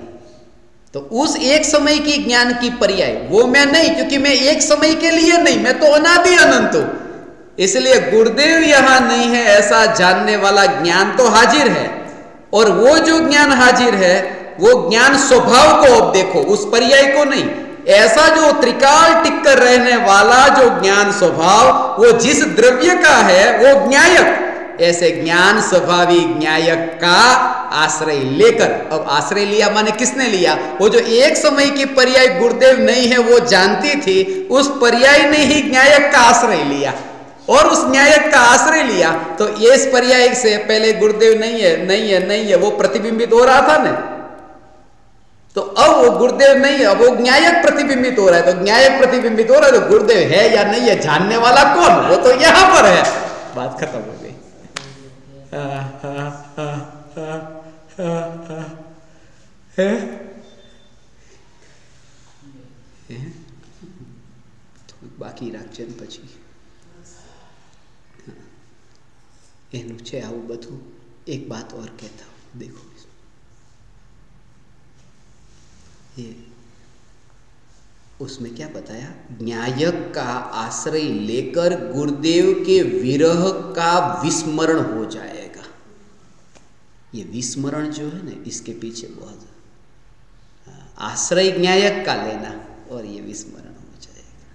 [SPEAKER 1] तो उस एक समय की ज्ञान की पर्याय, वो मैं नहीं, क्योंकि मैं एक समय के लिए नहीं, मैं तो अनादि अनंत हूँ। इसलिए गुरुदेव यहाँ नहीं है, ऐसा जानने वाला ज्ञान तो हाजिर है। और वो जो ज्ञान हाजिर है वो ज्ञान स्वभाव को अब देखो, उस पर्याय को नहीं।
[SPEAKER 2] ऐसा जो त्रिकाल टिककर रहने वाला जो ज्ञान स्वभाव, वो जिस द्रव्य का है, वो ज्ञायक। ऐसे ज्ञान स्वभावी ज्ञायक का आश्रय लेकर, अब आश्रय लिया माने किसने लिया? वो जो एक समय की पर्याय गुरुदेव नहीं है, वो जानती थी, उस पर्याय ने ही ज्ञायक का आश्रय लिया। और उस न्यायक का आश्रय लिया तो इस पर्याय से पहले गुरुदेव नहीं है नहीं है नहीं है, वो प्रतिबिंबित हो रहा था ना। तो अब वो गुरुदेव नहीं है अब वो न्यायक प्रतिबिंबित हो रहा है तो न्यायक प्रतिबिंबित हो रहा है तो गुरुदेव है या नहीं है जानने वाला कौन वो तो यहां पर है बात खत्म हो गई है
[SPEAKER 1] બાકી રાખજે ને પછી એનું છે આવું બધું એક बात और कहता हूँ ये उसमें क्या बताया न्यायक का आश्रय लेकर गुरुदेव के विरह का विस्मरण हो जाएगा ये विस्मरण जो है ना इसके पीछे बहुत आश्रय न्यायक का लेना और ये विस्मरण हो जाएगा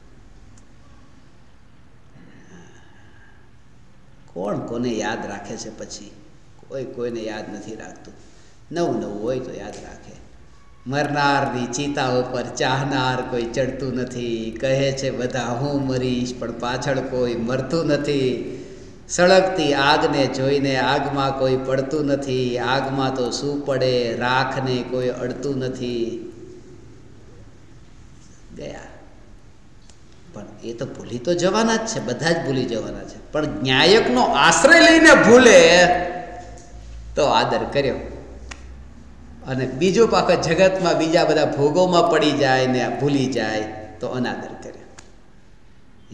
[SPEAKER 1] કોણ કોને યાદ રાખે છે પછી કોઈ કોઈને યાદ નથી રાખતું નવું નવું હોય તો યાદ રાખે મરનારની ચિતા ઉપર ચાહનાર કોઈ ચડતું નથી. કહે છે, બધા હું મરીશ, પણ પાછળ કોઈ મરતું નથી. સળગતી આગને જોઈને આગમાં કોઈ પડતું નથી. આગમાં તો શું પડે, રાખને કોઈ અડતું નથી. ગયા. પણ એ તો ભૂલી તો જવાના જ છે, બધા જ ભૂલી જવાના છે. પણ ન્યાયકનો આશ્રય લઈને ભૂલે તો આદર કર્યો. અને બીજો પાછો જગતમાં બીજા બધા ભોગોમાં પડી જાય ને ભૂલી જાય તો અનાદર કર્યો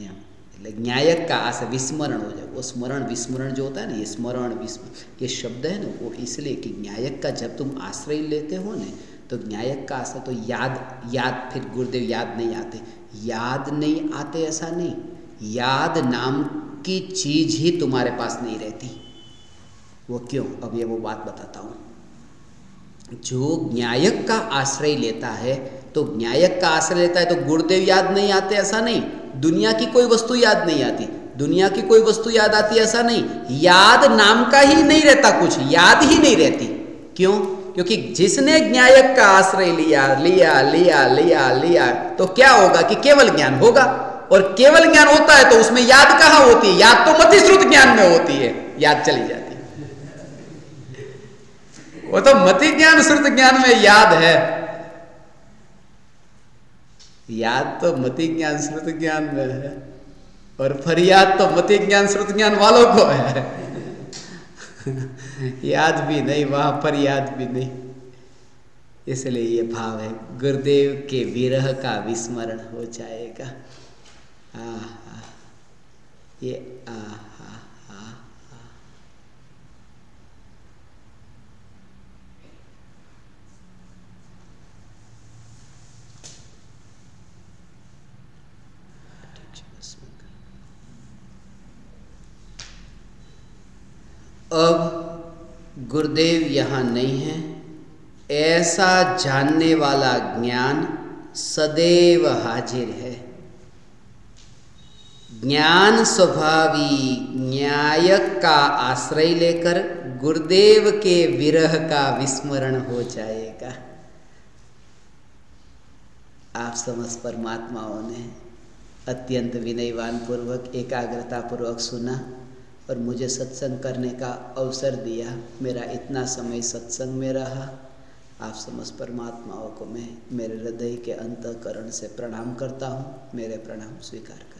[SPEAKER 1] એમ એટલે न्यायक का आशय विस्मरण हो जाए वो स्मरण विस्मरण जो होता है ना ये स्मरण विस्मरण ये शब्द है ना वो इसलिए कि न्यायक का जब तुम आश्रय लेते हो ना तो न्यायक का आश्रय तो याद याद फिर गुरुदेव याद नहीं आते याद नहीं आते ऐसा नहीं याद नाम की चीज ही तुम्हारे पास नहीं रहती वो क्यों अब ये वो बात बताता हूँ जो न्यायक का आश्रय लेता है तो न्यायक का आश्रय लेता है तो गुरुदेव याद नहीं आते, ऐसा नहीं। दुनिया की कोई वस्तु याद नहीं आती। दुनिया की कोई वस्तु याद आती, ऐसा नहीं। याद नाम का ही नहीं रहता कुछ, याद ही नहीं रहती। क्यों? क्योंकि जिसने न्यायक का आश्रय लिया लिया लिया लिया लिया तो क्या होगा कि केवल ज्ञान होगा। और केवल ज्ञान होता है तो उसमें याद कहाँ होती है? याद तो मतिश्रुत ज्ञान में होती है। याद चली जाती वो तो मति ज्ञान श्रुत ज्ञान में याद है। याद तो मति ज्ञान श्रुत ज्ञान में है और फरियाद तो मति ज्ञान श्रुत ज्ञान वालों को है। याद भी नहीं वहाँ पर याद भी नहीं। इसलिए ये भाव है गुरुदेव के विरह का विस्मरण हो जाएगा। आ, आ, ये आ, आ। अब गुरुदेव यहाँ नहीं है। ऐसा जानने वाला ज्ञान सदैव हाजिर है। ज्ञान स्वभावी न्यायक का आश्रय लेकर गुरुदेव के विरह का विस्मरण हो जाएगा। आप समझ परमात्माओं ने अत्यंत विनयवान पूर्वक एकाग्रता पूर्वक सुना। और मुझे सत्संग करने का अवसर दिया। मेरा इतना समय सत्संग में रहा। आप समस्त परमात्माओं को मैं मेरे हृदय के अंतकरण से प्रणाम करता हूँ। मेरे प्रणाम स्वीकार। कर